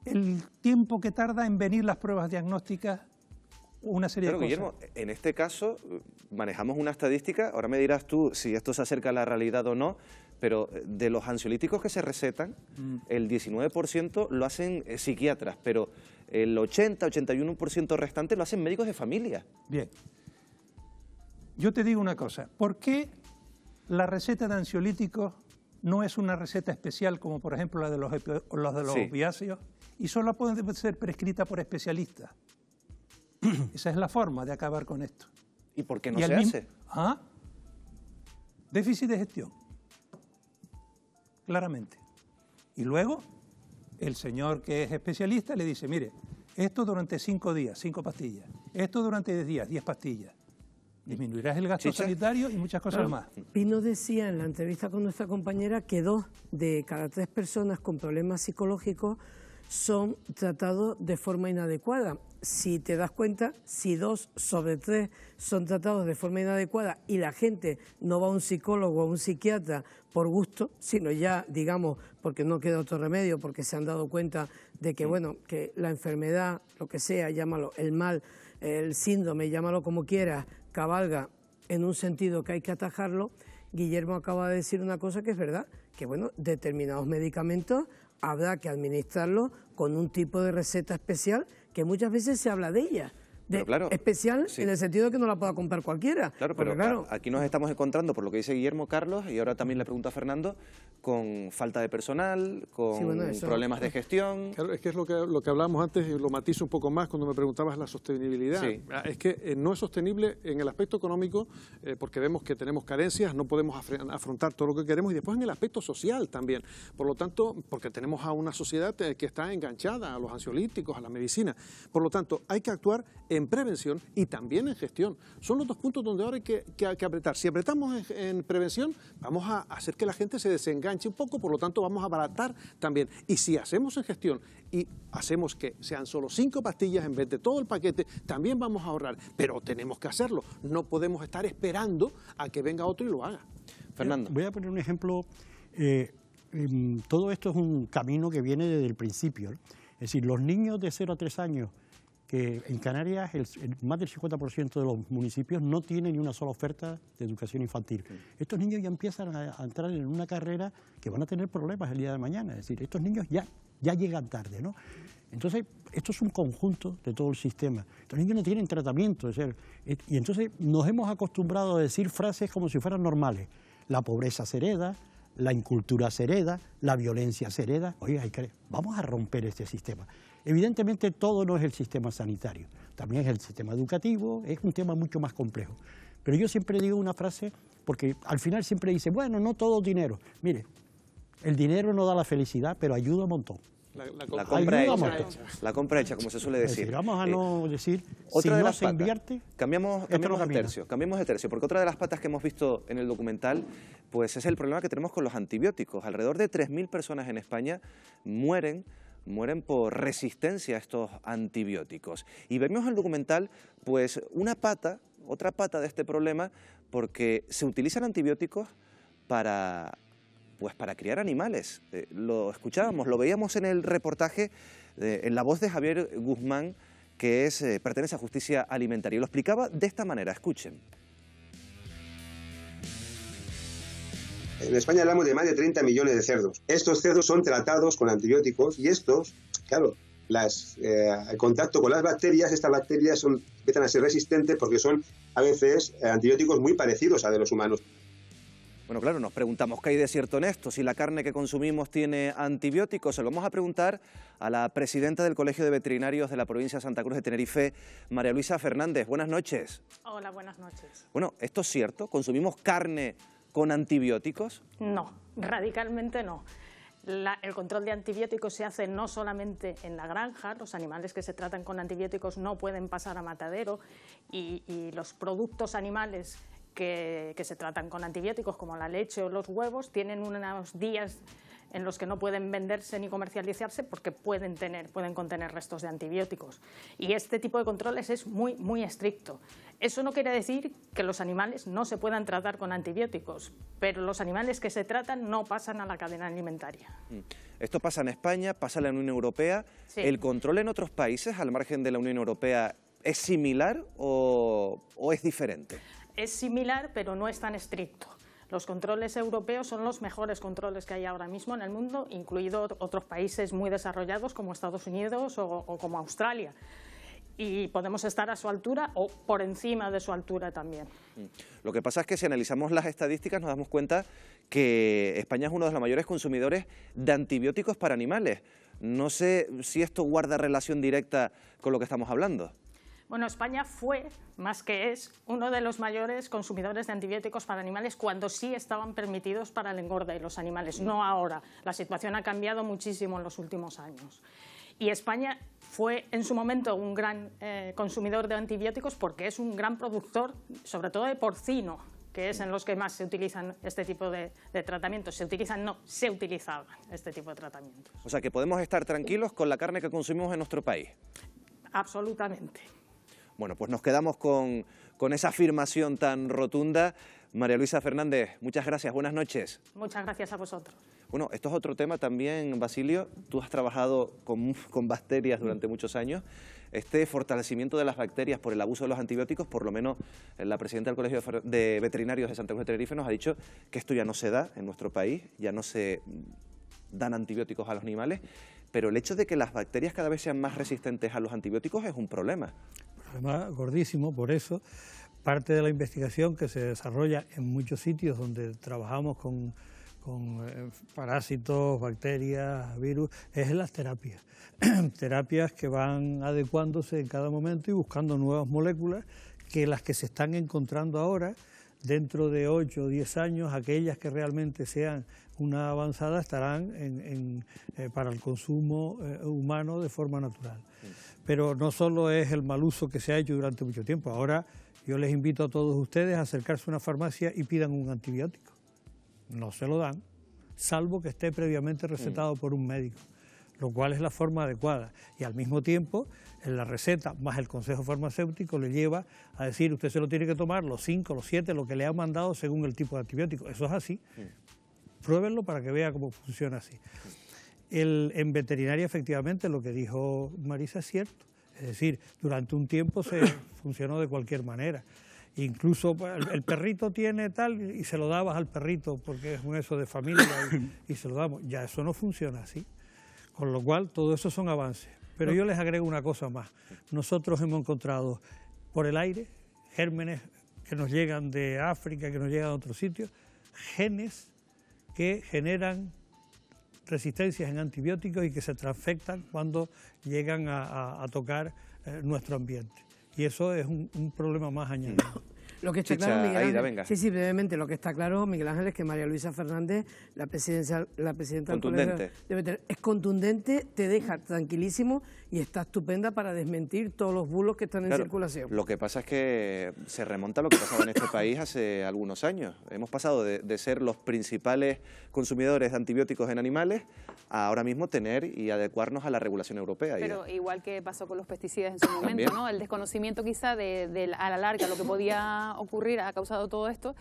el tiempo que tarda en venir las pruebas diagnósticas, una serie de cosas. Guillermo, en este caso manejamos una estadística, ahora me dirás tú si esto se acerca a la realidad o no, pero eh, de los ansiolíticos que se recetan, mm. el 19% lo hacen eh, psiquiatras, pero el 80-81% restante lo hacen médicos de familia. Bien. Yo te digo una cosa, ¿por qué la receta de ansiolíticos no es una receta especial como por ejemplo la de los, los de los opiáceos? y solo puede ser prescrita por especialistas. Esa es la forma de acabar con esto. ¿Y por qué no se hace? ¿Ah? Déficit de gestión. Claramente. Y luego, el señor que es especialista le dice, mire, esto durante cinco días, cinco pastillas. Esto durante diez días, diez pastillas. Disminuirás el gasto sanitario y muchas cosas más. Pino decía en la entrevista con nuestra compañera que dos de cada tres personas con problemas psicológicos son tratados de forma inadecuada. Si te das cuenta, si dos sobre tres son tratados de forma inadecuada y la gente no va a un psicólogo o a un psiquiatra por gusto, sino ya, digamos, porque no queda otro remedio, porque se han dado cuenta de que, bueno, que la enfermedad, lo que sea, llámalo, el mal, el síndrome, llámalo como quieras, cabalga en un sentido que hay que atajarlo, Guillermo acaba de decir una cosa que es verdad, que bueno, determinados medicamentos habrá que administrarlo con un tipo de receta especial que muchas veces se habla de ella especial en el sentido de que no la pueda comprar cualquiera. Claro, pero claro, aquí nos estamos encontrando, por lo que dice Guillermo Carlos, y ahora también le pregunto a Fernando, con falta de personal, con problemas de gestión. Claro, es que es lo que, lo que hablábamos antes, y lo matizo un poco más cuando me preguntabas la sostenibilidad. Ah, es que eh, no es sostenible en el aspecto económico, eh, porque vemos que tenemos carencias, no podemos afrontar todo lo que queremos, y después en el aspecto social también. Por lo tanto, porque tenemos a una sociedad eh, que está enganchada a los ansiolíticos, a la medicina. Por lo tanto, hay que actuar en prevención y también en gestión. Son los dos puntos donde ahora hay que, apretar. Si apretamos en, prevención, vamos a hacer que la gente se desenganche un poco, por lo tanto vamos a abaratar también. Y si hacemos en gestión y hacemos que sean solo cinco pastillas en vez de todo el paquete, también vamos a ahorrar. Pero tenemos que hacerlo. No podemos estar esperando a que venga otro y lo haga. Fernando. Voy a poner un ejemplo. Eh, em, todo esto es un camino que viene desde el principio. Es decir, los niños de 0 a 3 años que en Canarias el, más del 50% de los municipios no tienen ni una sola oferta de educación infantil. Estos niños ya empiezan a, entrar en una carrera que van a tener problemas el día de mañana. Es decir, estos niños ya, ya llegan tarde, ¿no? Entonces, esto es un conjunto de todo el sistema. Estos niños no tienen tratamiento. y entonces nos hemos acostumbrado a decir frases como si fueran normales. La pobreza se hereda, la incultura se hereda, la violencia se hereda. Oye, vamos a romper este sistema. Evidentemente todo no es el sistema sanitario, también es el sistema educativo, es un tema mucho más complejo. Pero yo siempre digo una frase, porque al final siempre dice, bueno, no todo dinero. Mire, el dinero no da la felicidad, pero ayuda un montón. La, compra hecha, la compra hecha, como se suele decir. vamos a no decir, otra de las se invierte, cambiamos, cambiamos de tercio, cambiamos de tercio, porque otra de las patas que hemos visto en el documental, pues es el problema que tenemos con los antibióticos. Alrededor de 3.000 personas en España mueren mueren por resistencia a estos antibióticos. Y vemos en el documental, pues, una pata, otra pata de este problema, porque se utilizan antibióticos para, pues, para criar animales. Eh, lo escuchábamos, lo veíamos en el reportaje, eh, en la voz de Javier Guzmán, que es, eh, pertenece a Justicia Alimentaria. Y lo explicaba de esta manera, escuchen. En España hablamos de más de 30 millones de cerdos. Estos cerdos son tratados con antibióticos y estos, claro, las, eh, el contacto con las bacterias, estas bacterias son, empiezan a ser resistentes porque son a veces eh, antibióticos muy parecidos a de los humanos. Bueno, claro, nos preguntamos qué hay de cierto en esto, si la carne que consumimos tiene antibióticos. Se lo vamos a preguntar a la presidenta del Colegio de Veterinarios de la provincia de Santa Cruz de Tenerife, María Luisa Fernández. Buenas noches. Hola, buenas noches. Bueno, ¿esto es cierto? ¿Consumimos carne con antibióticos? No, radicalmente no. el control de antibióticos se hace no solamente en la granja, los animales que se tratan con antibióticos no pueden pasar a matadero y, los productos animales que, que, se tratan con antibióticos, como la leche o los huevos, tienen unos días en los que no pueden venderse ni comercializarse porque pueden, tener, pueden contener restos de antibióticos. Y este tipo de controles es muy, muy estricto. Eso no quiere decir que los animales no se puedan tratar con antibióticos, pero los animales que se tratan no pasan a la cadena alimentaria. Mm. Esto pasa en España, pasa en la Unión Europea. ¿El control en otros países, al margen de la Unión Europea, es similar o, o es diferente? Es similar, pero no es tan estricto. Los controles europeos son los mejores controles que hay ahora mismo en el mundo, incluidos otros países muy desarrollados como Estados Unidos o, como Australia y podemos estar a su altura o por encima de su altura también. Mm. Lo que pasa es que si analizamos las estadísticas nos damos cuenta que España es uno de los mayores consumidores de antibióticos para animales. No sé si esto guarda relación directa con lo que estamos hablando. Bueno, España fue, más que es, uno de los mayores consumidores de antibióticos para animales cuando sí estaban permitidos para el engorde de los animales, no ahora. La situación ha cambiado muchísimo en los últimos años. Y España fue en su momento un gran eh, consumidor de antibióticos porque es un gran productor, sobre todo de porcino, que es en los que más se utilizan este tipo de, de, tratamientos. Se utilizan, no, se utilizaban este tipo de tratamientos. O sea que podemos estar tranquilos con la carne que consumimos en nuestro país. Absolutamente. Bueno, pues nos quedamos con, esa afirmación tan rotunda. María Luisa Fernández, muchas gracias, buenas noches. Muchas gracias a vosotros. Bueno, esto es otro tema también, Basilio. Tú has trabajado con, bacterias durante muchos años. Este fortalecimiento de las bacterias por el abuso de los antibióticos, por lo menos eh, la presidenta del Colegio de Veterinarios de Santa Cruz de Tenerife nos ha dicho que esto ya no se da en nuestro país, ya no se dan antibióticos a los animales, pero el hecho de que las bacterias cada vez sean más resistentes a los antibióticos es un problema. Problema gordísimo, por eso parte de la investigación que se desarrolla en muchos sitios donde trabajamos con, eh, parásitos, bacterias, virus, es en las terapias. terapias que van adecuándose en cada momento y buscando nuevas moléculas que las que se están encontrando ahora, dentro de 8 o 10 años, aquellas que realmente sean una avanzada estarán en, eh, para el consumo eh, humano de forma natural. Pero no solo es el mal uso que se ha hecho durante mucho tiempo, ahora yo les invito a todos ustedes a acercarse a una farmacia y pidan un antibiótico. No se lo dan, salvo que esté previamente recetado por un médico, lo cual es la forma adecuada. Y al mismo tiempo, en la receta más el consejo farmacéutico le lleva a decir usted se lo tiene que tomar los 5, los 7, lo que le ha mandado según el tipo de antibiótico. Eso es así. Pruébenlo para que vea cómo funciona así. En veterinaria, efectivamente, lo que dijo Marisa es cierto. Es decir, durante un tiempo se funcionó de cualquier manera. Incluso pues, el, perrito tiene tal y se lo dabas al perrito porque es un eso de familia y, se lo damos. Ya eso no funciona así. Con lo cual, todo eso son avances. Pero yo les agrego una cosa más. Nosotros hemos encontrado por el aire gérmenes que nos llegan de África, que nos llegan de otros sitios, genes que generan resistencias en antibióticos y que se transfectan cuando llegan a, tocar eh, nuestro ambiente. Y eso es un, problema más añadido. Lo que está claro, Miguel Ángel, sí, sí, brevemente, lo que está claro, Miguel Ángel, es que María Luisa Fernández, la, presidencia, la presidenta contundente. del es contundente, te deja tranquilísimo y está estupenda para desmentir todos los bulos que están en circulación. Lo que pasa es que se remonta a lo que pasaba en este país hace algunos años. Hemos pasado de, de ser los principales consumidores de antibióticos en animales a ahora mismo tener y adecuarnos a la regulación europea. Pero igual que pasó con los pesticidas en su momento, ¿no? El desconocimiento quizá de, a la larga lo que podía ocurrir ha causado todo esto.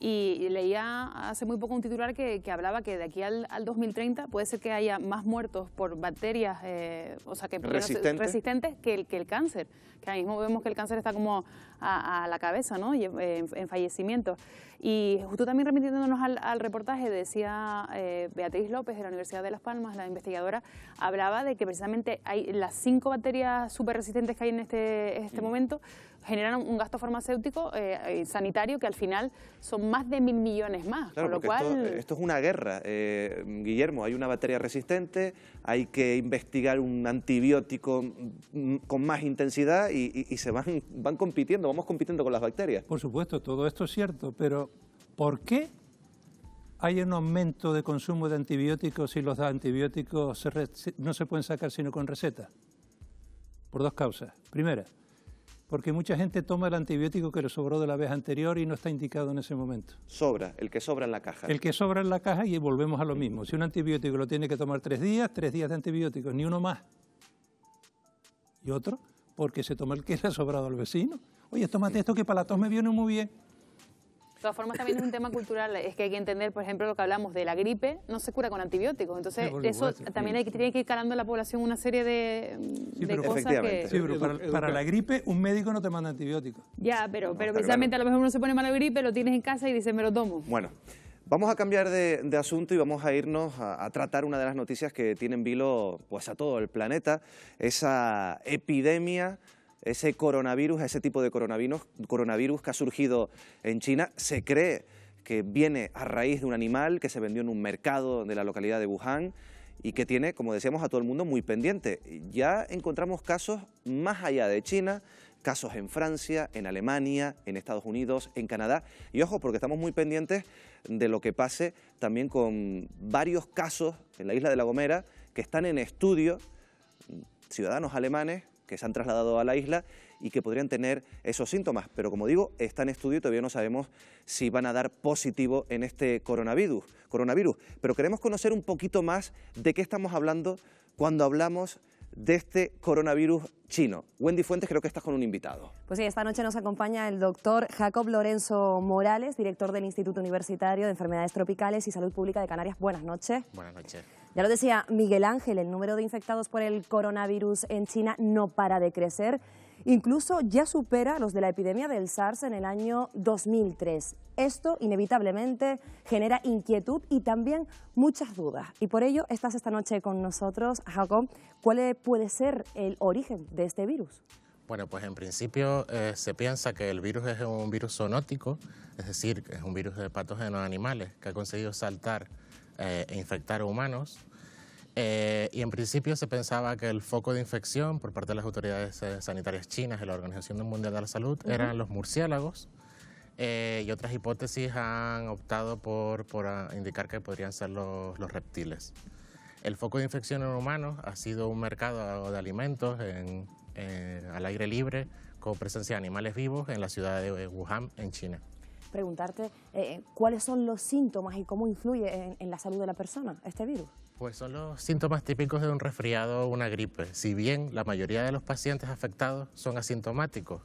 Y leía hace muy poco un titular que, hablaba que de aquí al, 2030 puede ser que haya más muertos por bacterias, eh, o sea, que resistentes que el, que el cáncer. Que ahora mismo vemos que el cáncer está como a, la cabeza, ¿no? Y en, fallecimientos. Y justo también remitiéndonos al, reportaje, decía eh, Beatriz López de la Universidad de Las Palmas, la investigadora, hablaba de que precisamente hay las cinco bacterias súper resistentes que hay en este, este momento generan un gasto farmacéutico eh, eh, sanitario que al final son más de mil millones más. Claro, lo cual... esto, es una guerra. Eh, Guillermo, hay una bacteria resistente, hay que investigar un antibiótico con más intensidad y, se van, van compitiendo, vamos compitiendo con las bacterias. Por supuesto, todo esto es cierto, pero ¿por qué hay un aumento de consumo de antibióticos y los antibióticos no se pueden sacar sino con receta? Por dos causas. Primera, porque mucha gente toma el antibiótico que le sobró de la vez anterior y no está indicado en ese momento. Sobra, el que sobra en la caja. El que sobra en la caja y volvemos a lo mismo. Si un antibiótico lo tiene que tomar tres días, tres días de antibióticos, ni uno más. Y otro, porque se toma el que le ha sobrado al vecino. Oye, tómate esto que para la tos me viene muy bien. De todas formas, también es un tema cultural, es que hay que entender, por ejemplo, lo que hablamos de la gripe, no se cura con antibióticos. Entonces, eso también hay que, tiene que ir calando en la población una serie de, cosas que... Sí, pero para, la gripe un médico no te manda antibióticos. Ya, pero, pero precisamente a lo mejor uno se pone mala gripe, lo tienes en casa y dice, me lo tomo. Bueno. Vamos a cambiar de, asunto y vamos a irnos a, a, tratar una de las noticias que tienen vilo pues, a todo el planeta, esa epidemia ese coronavirus, ese tipo de coronavirus, coronavirus que ha surgido en China, se cree que viene a raíz de un animal que se vendió en un mercado de la localidad de Wuhan y que tiene, como decíamos, a todo el mundo muy pendiente. Ya encontramos casos más allá de China, casos en Francia, en Alemania, en Estados Unidos, en Canadá. Y ojo, porque estamos muy pendientes de lo que pase también con varios casos en la isla de La Gomera que están en estudio, ciudadanos alemanes que se han trasladado a la isla y que podrían tener esos síntomas. Pero como digo, está en estudio y todavía no sabemos si van a dar positivo en este coronavirus. coronavirus. Pero queremos conocer un poquito más de qué estamos hablando cuando hablamos de este coronavirus chino. Wendy Fuentes, creo que estás con un invitado. Pues sí, esta noche nos acompaña el doctor Jacob Lorenzo Morales, director del Instituto Universitario de Enfermedades Tropicales y Salud Pública de Canarias. Buenas noches. Buenas noches. Ya lo decía Miguel Ángel, el número de infectados por el coronavirus en China no para de crecer. Incluso ya supera los de la epidemia del SARS en el año 2003. Esto inevitablemente genera inquietud y también muchas dudas. Y por ello estás esta noche con nosotros, Jacob. ¿Cuál puede ser el origen de este virus? Bueno, pues en principio eh, se piensa que el virus es un virus zoonótico, es decir, es un virus de patógenos animales que ha conseguido saltar eh, e infectar a humanos. Eh, y en principio se pensaba que el foco de infección por parte de las autoridades sanitarias chinas y la Organización Mundial de la Salud eran los murciélagos. y otras hipótesis han optado por, por ah, indicar que podrían ser los, los reptiles. El foco de infección en humanos ha sido un mercado de alimentos en, eh, al aire libre con presencia de animales vivos en la ciudad de Wuhan, en China. Preguntarte eh, eh, cuáles son los síntomas y cómo influye en, la salud de la persona este virus. Pues son los síntomas típicos de un resfriado o una gripe. Si bien la mayoría de los pacientes afectados son asintomáticos,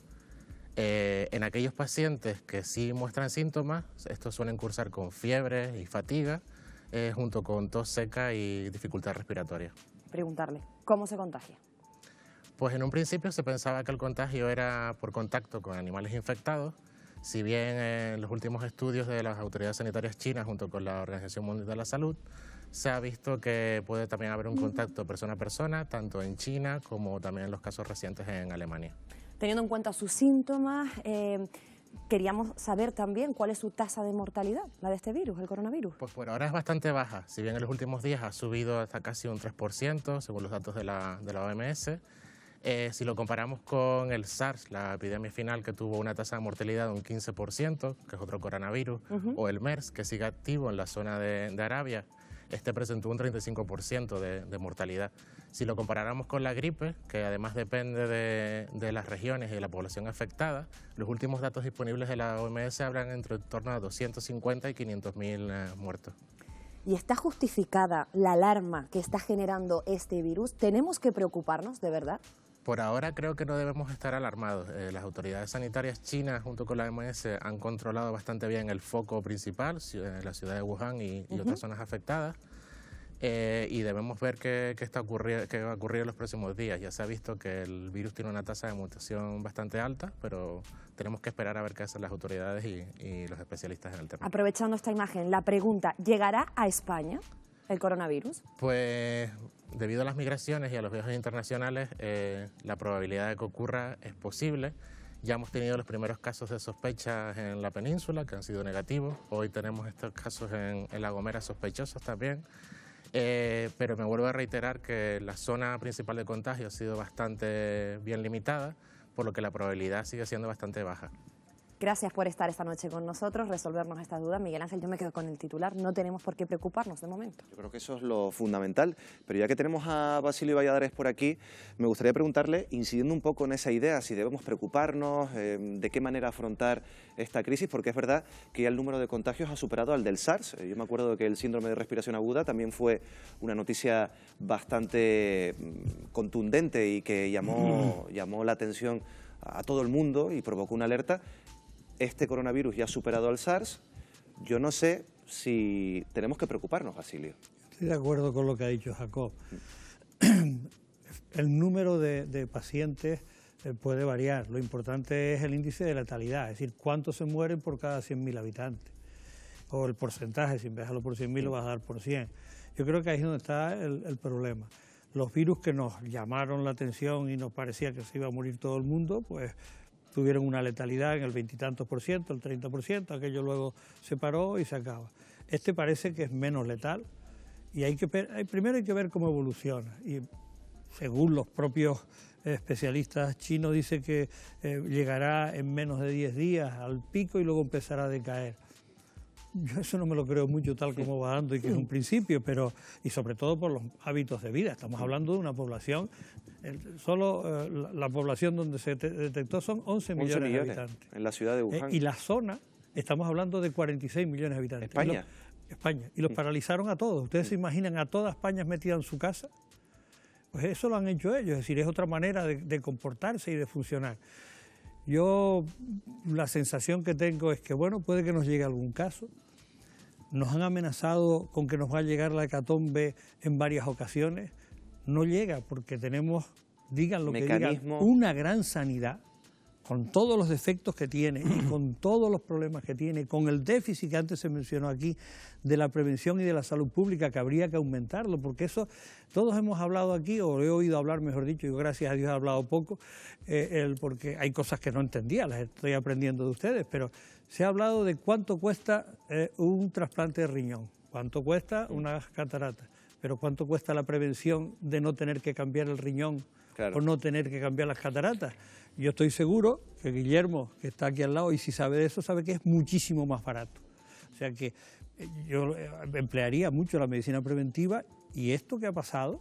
en aquellos pacientes que sí muestran síntomas, estos suelen cursar con fiebre y fatiga, junto con tos seca y dificultad respiratoria. Preguntarle, ¿cómo se contagia? Pues en un principio se pensaba que el contagio era por contacto con animales infectados, si bien en los últimos estudios de las autoridades sanitarias chinas junto con la Organización Mundial de la Salud se ha visto que puede también haber un contacto persona a persona, tanto en China como también en los casos recientes en Alemania. Teniendo en cuenta sus síntomas, eh, queríamos saber también cuál es su tasa de mortalidad, la de este virus, el coronavirus. Pues por ahora es bastante baja, si bien en los últimos días ha subido hasta casi un 3%, según los datos de la, de la OMS. Eh, si lo comparamos con el SARS, la epidemia final que tuvo una tasa de mortalidad de un 15%, que es otro coronavirus, o el MERS, que sigue activo en la zona de, Arabia, este presentó un 35% de, mortalidad. Si lo comparáramos con la gripe, que además depende de, las regiones y de la población afectada, los últimos datos disponibles de la OMS hablan entre en torno a 250 y 500 mil eh, muertos. ¿Y está justificada la alarma que está generando este virus? ¿Tenemos que preocuparnos de verdad? Por ahora creo que no debemos estar alarmados. Eh, las autoridades sanitarias chinas junto con la OMS han controlado bastante bien el foco principal, la ciudad de Wuhan y, otras zonas afectadas. Eh, y debemos ver qué, está qué va a ocurrir en los próximos días. Ya se ha visto que el virus tiene una tasa de mutación bastante alta, pero tenemos que esperar a ver qué hacen las autoridades y, y los especialistas en el tema. Aprovechando esta imagen, la pregunta, ¿llegará a España el coronavirus? Pues debido a las migraciones y a los viajes internacionales, eh, la probabilidad de que ocurra es posible. Ya hemos tenido los primeros casos de sospecha en la península, que han sido negativos. Hoy tenemos estos casos en, La Gomera sospechosos también. Eh, pero me vuelvo a reiterar que la zona principal de contagio ha sido bastante bien limitada, por lo que la probabilidad sigue siendo bastante baja. Gracias por estar esta noche con nosotros, resolvernos estas dudas. Miguel Ángel, yo me quedo con el titular. No tenemos por qué preocuparnos de momento. Yo creo que eso es lo fundamental. Pero ya que tenemos a Basilio Valladares por aquí, me gustaría preguntarle, incidiendo un poco en esa idea, si debemos preocuparnos, eh, de qué manera afrontar esta crisis, porque es verdad que ya el número de contagios ha superado al del SARS. Eh, yo me acuerdo de que el síndrome de respiración aguda también fue una noticia bastante mm, contundente y que llamó, llamó la atención a todo el mundo y provocó una alerta este coronavirus ya ha superado al SARS. Yo no sé si tenemos que preocuparnos, Basilio. Estoy de acuerdo con lo que ha dicho Jacob. El número de, pacientes eh, puede variar. Lo importante es el índice de letalidad, es decir, cuántos se mueren por cada 100.000 habitantes. O el porcentaje, si en vez de por 100.000 lo vas a dar por 100. Yo creo que ahí es donde está el, el problema. Los virus que nos llamaron la atención y nos parecía que se iba a morir todo el mundo, pues tuvieron una letalidad en el veintitantos por ciento, el 30 por ciento, aquello luego se paró y se acaba. Este parece que es menos letal y hay que primero hay que ver cómo evoluciona y según los propios especialistas chinos dice que eh, llegará en menos de 10 días al pico y luego empezará a decaer. Yo eso no me lo creo mucho tal como va dando y que es un principio, pero y sobre todo por los hábitos de vida. Estamos hablando de una población, solo eh, la, población donde se detectó son 11 millones, de habitantes. En la ciudad de eh, Wuhan. y la zona, estamos hablando de 46 millones de habitantes. España. España. Y los paralizaron a todos. ¿Ustedes se imaginan a toda España metida en su casa? Pues eso lo han hecho ellos, es decir, es otra manera de comportarse y de funcionar. Yo la sensación que tengo es que, bueno, puede que nos llegue algún caso, nos han amenazado con que nos va a llegar la hecatombe en varias ocasiones. No llega porque tenemos, digan lo que digan, una gran sanidad con todos los defectos que tiene y con todos los problemas que tiene, con el déficit que antes se mencionó aquí de la prevención y de la salud pública, que habría que aumentarlo, porque eso todos hemos hablado aquí, o he oído hablar, mejor dicho, yo gracias a Dios he hablado poco, eh, el- porque hay cosas que no entendía, las estoy aprendiendo de ustedes, pero se ha hablado de cuánto cuesta eh, un trasplante de riñón, cuánto cuesta una catarata, pero cuánto cuesta la prevención de no tener que cambiar el riñón Claro. o no tener que cambiar las cataratas. Yo estoy seguro que Guillermo, que está aquí al lado, y si sabe de eso, sabe que es muchísimo más barato. O sea que eh, yo eh, emplearía mucho la medicina preventiva y esto que ha pasado,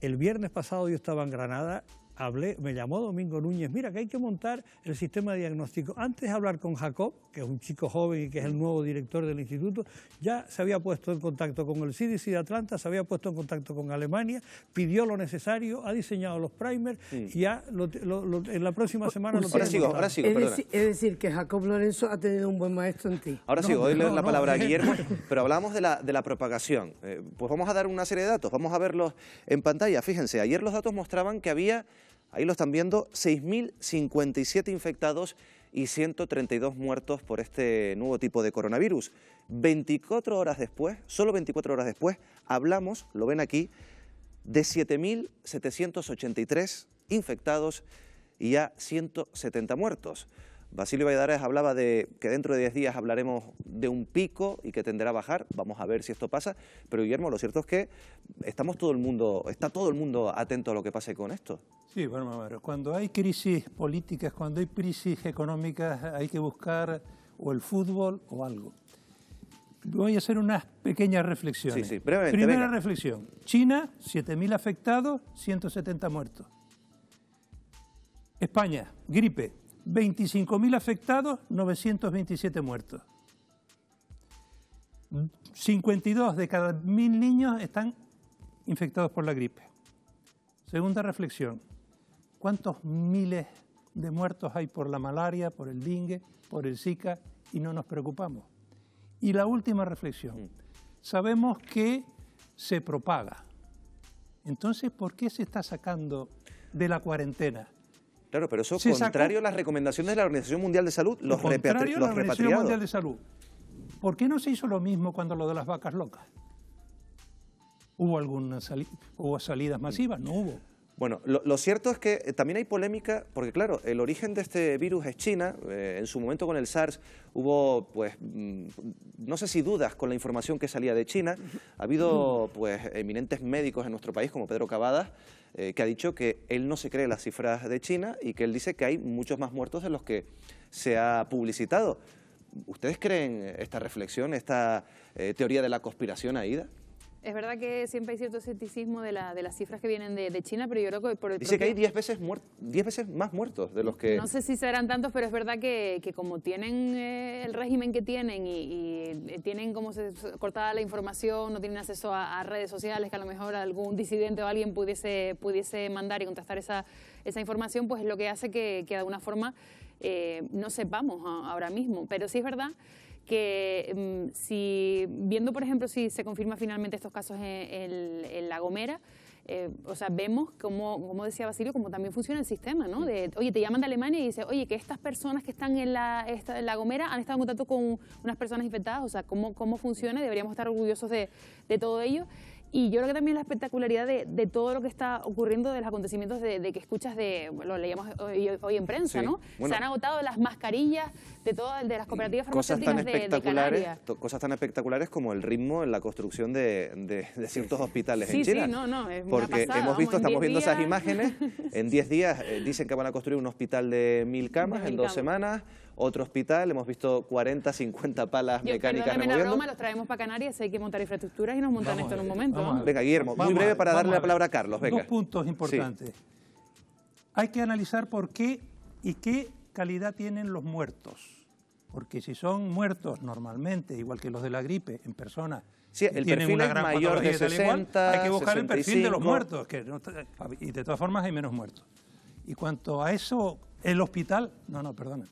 el viernes pasado yo estaba en Granada, hablé, me llamó Domingo Núñez, mira que hay que montar el sistema de diagnóstico. Antes de hablar con Jacob, que es un chico joven y que es el nuevo director del instituto, ya se había puesto en contacto con el CDC de Atlanta, se había puesto en contacto con Alemania, pidió lo necesario, ha diseñado los primers y ya lo- lo- lo- en la próxima semana lo Ahora sigo, ahora sigo, es, es decir, que Jacob Lorenzo ha tenido un buen maestro en ti. Ahora sí, No, doy la no, no, palabra a. Guillermo, pero hablamos de la, de la propagación. Eh, pues vamos a dar una serie de datos, vamos a verlos en pantalla. Fíjense, ayer los datos mostraban que había, ahí lo están viendo, 6.057 infectados y 132 muertos por este nuevo tipo de coronavirus. 24 horas después, solo 24 horas después, hablamos, lo ven aquí, de 7.783 infectados y ya 170 muertos. Basilio Valladares hablaba de que dentro de 10 días hablaremos de un pico y que tenderá a bajar. Vamos a ver si esto pasa. Pero Guillermo, lo cierto es que estamos todo el mundo, está todo el mundo atento a lo que pase con esto. Sí, bueno, ver, cuando hay crisis políticas, cuando hay crisis económicas, hay que buscar o el fútbol o algo. Voy a hacer unas pequeñas reflexiones. Sí, sí, brevemente, Primera venga. reflexión. China, 7.000 afectados, 170 muertos. España, gripe, 25.000 afectados, 927 muertos. 52 de cada 1.000 niños están infectados por la gripe. Segunda reflexión. ¿Cuántos miles de muertos hay por la malaria, por el dengue, por el Zika y no nos preocupamos? Y la última reflexión. Sabemos que se propaga. Entonces, ¿por qué se está sacando de la cuarentena? Claro, pero eso es sacó- contrario a las recomendaciones de la Organización Mundial de Salud, los, Lo contrario a la Organización. Mundial de Salud. ¿Por qué no se hizo lo mismo cuando lo de las vacas locas? ¿Hubo algunas sali- hubo salidas masivas? No hubo. Bueno, lo, lo cierto es que eh, también hay polémica, porque claro, el origen de este virus es China. eh, en su momento con el SARS hubo, pues, mm, no sé si dudas con la información que salía de China. Ha habido, pues, eminentes médicos en nuestro país, como Pedro Cavadas, eh, que ha dicho que él no se cree las cifras de China y que él dice que hay muchos más muertos de los que se ha publicitado. ¿Ustedes creen esta reflexión, esta eh, teoría de la conspiración, Aida? Es verdad que siempre hay cierto escepticismo de, la, de las cifras que vienen de, de China, pero yo creo que por el Dice que hay propio- 10 veces, 10 veces más muertos de los que... No sé si serán tantos, pero es verdad que, que como tienen eh, el régimen que tienen y, y, eh, tienen como se, se- cortada la información, no tienen acceso a, a redes sociales que a lo mejor algún disidente o alguien pudiese, pudiese mandar y contrastar esa, esa información, pues es lo que hace que, que de alguna forma eh, no sepamos a- ahora mismo. Pero sí es verdad que mm, si viendo por ejemplo si se confirma finalmente estos casos en, La Gomera, eh, o sea, vemos como, como decía Basilio, como también funciona el sistema, ¿no? Oye, te llaman de Alemania y dices, oye, que estas personas que están en la, Gomera han estado en contacto con unas personas infectadas, o sea, cómo, cómo funciona deberíamos estar orgullosos de todo ello. Y yo creo que también la espectacularidad de, de todo lo que está ocurriendo, de los acontecimientos de, de que escuchas de, lo leíamos hoy, hoy en prensa, Sí, ¿no? bueno. Se han agotado las mascarillas de todas de las cooperativas cosas tan farmacéuticas de, de espectaculares Canarias. cosas tan espectaculares como el ritmo en la construcción de, ciertos hospitales Sí, en sí, China no, no, es porque pasada, hemos visto vamos, estamos 10 viendo esas imágenes en 10 días eh, dicen que van a construir un hospital de mil camas en dos camas. semanas otro hospital hemos visto 40 50 palas Yo, mecánicas perdóname la removiendo broma, los traemos para Canarias, hay que montar infraestructuras y nos montan Vamos esto a en un ver, momento. ver. venga Guillermo muy Vamos a breve ver, para darle la ver. palabra a Carlos venga Dos puntos importantes. Hay que analizar por qué y qué calidad tienen los muertos. Porque si son muertos normalmente, igual que los de la gripe, en personas Sí, el tienen perfil una es gran mayor de patología y tal y cual, 60, hay que buscar el perfil de los 65. muertos. Que no y de todas formas hay menos muertos. Y cuanto a eso, el hospital, no, no, perdona,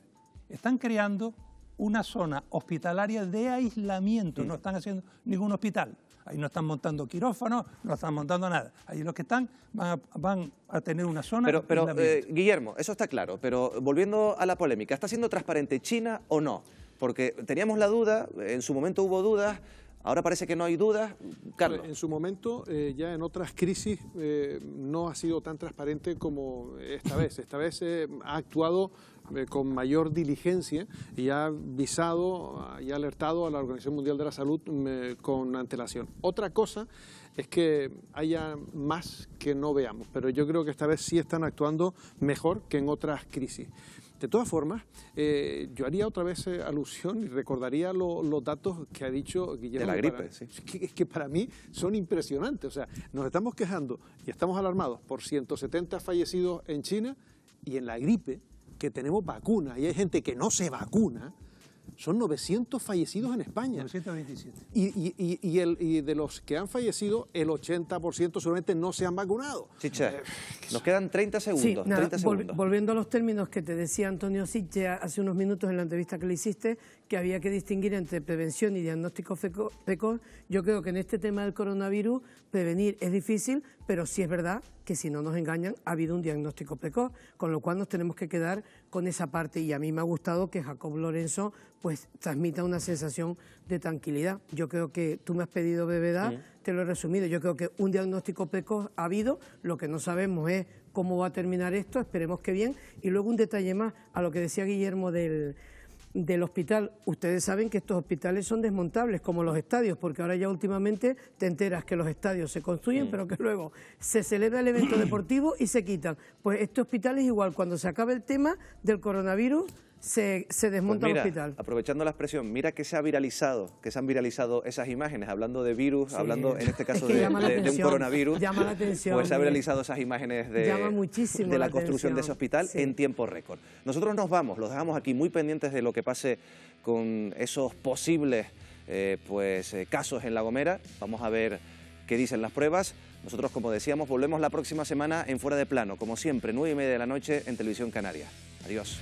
están creando una zona hospitalaria de aislamiento, no están haciendo ningún hospital. Ahí no están montando quirófanos, no están montando nada. Ahí los que están van a, tener una zona. Pero, pero eh, Guillermo, eso está claro. Pero volviendo a la polémica, ¿está siendo transparente China o no? Porque teníamos la duda, en su momento hubo dudas. Ahora parece que no hay dudas. Carlos. En su momento, eh, ya en otras crisis, eh, no ha sido tan transparente como esta vez. Esta vez ha actuado eh, con mayor diligencia y ha visado y ha alertado a la Organización Mundial de la Salud mm, con antelación. Otra cosa es que haya más que no veamos, pero yo creo que esta vez sí están actuando mejor que en otras crisis. De todas formas, eh, yo haría otra vez eh, alusión y recordaría los datos que ha dicho Guillermo. De la gripe, sí. Que, que, para mí son impresionantes. O sea, nos estamos quejando y estamos alarmados por 170 fallecidos en China y en la gripe que tenemos vacunas y hay gente que no se vacuna, son 900 fallecidos en España. 927. Y, y, y, el, y, de los que han fallecido, el 80% solamente no se han vacunado. Chicha, eh, nos quedan 30 segundos. volviendo a los términos que te decía Antonio Siche hace unos minutos en la entrevista que le hiciste, que había que distinguir entre prevención y diagnóstico precoz, yo creo que en este tema del coronavirus prevenir es difícil, pero sí es verdad que si no nos engañan ha habido un diagnóstico precoz, con lo cual nos tenemos que quedar con esa parte. Y a mí me ha gustado que Jacob Lorenzo pues transmita una sensación de tranquilidad. Yo creo que tú me has pedido brevedad, te lo he resumido, yo creo que un diagnóstico precoz ha habido, lo que no sabemos es cómo va a terminar esto, esperemos que bien, y luego un detalle más a lo que decía Guillermo del del hospital. Ustedes saben que estos hospitales son desmontables, como los estadios, porque ahora ya últimamente te enteras que los estadios se construyen, pero que luego se celebra el evento deportivo y se quitan. Pues este hospital es igual, cuando se acabe el tema del coronavirus, se, desmonta pues el hospital. Aprovechando la expresión, mira que se ha viralizado, que se han viralizado esas imágenes, hablando de virus, hablando en este caso de, un coronavirus. Llama la atención. Pues se han viralizado esas imágenes de, de la, construcción de ese hospital en tiempo récord. Nosotros nos vamos, los dejamos aquí muy pendientes de lo que pase con esos posibles eh, pues, eh, casos en La Gomera. Vamos a ver qué dicen las pruebas. Nosotros, como decíamos, volvemos la próxima semana en Fuera de Plano, como siempre, nueve y media de la noche en Televisión Canaria. Adiós.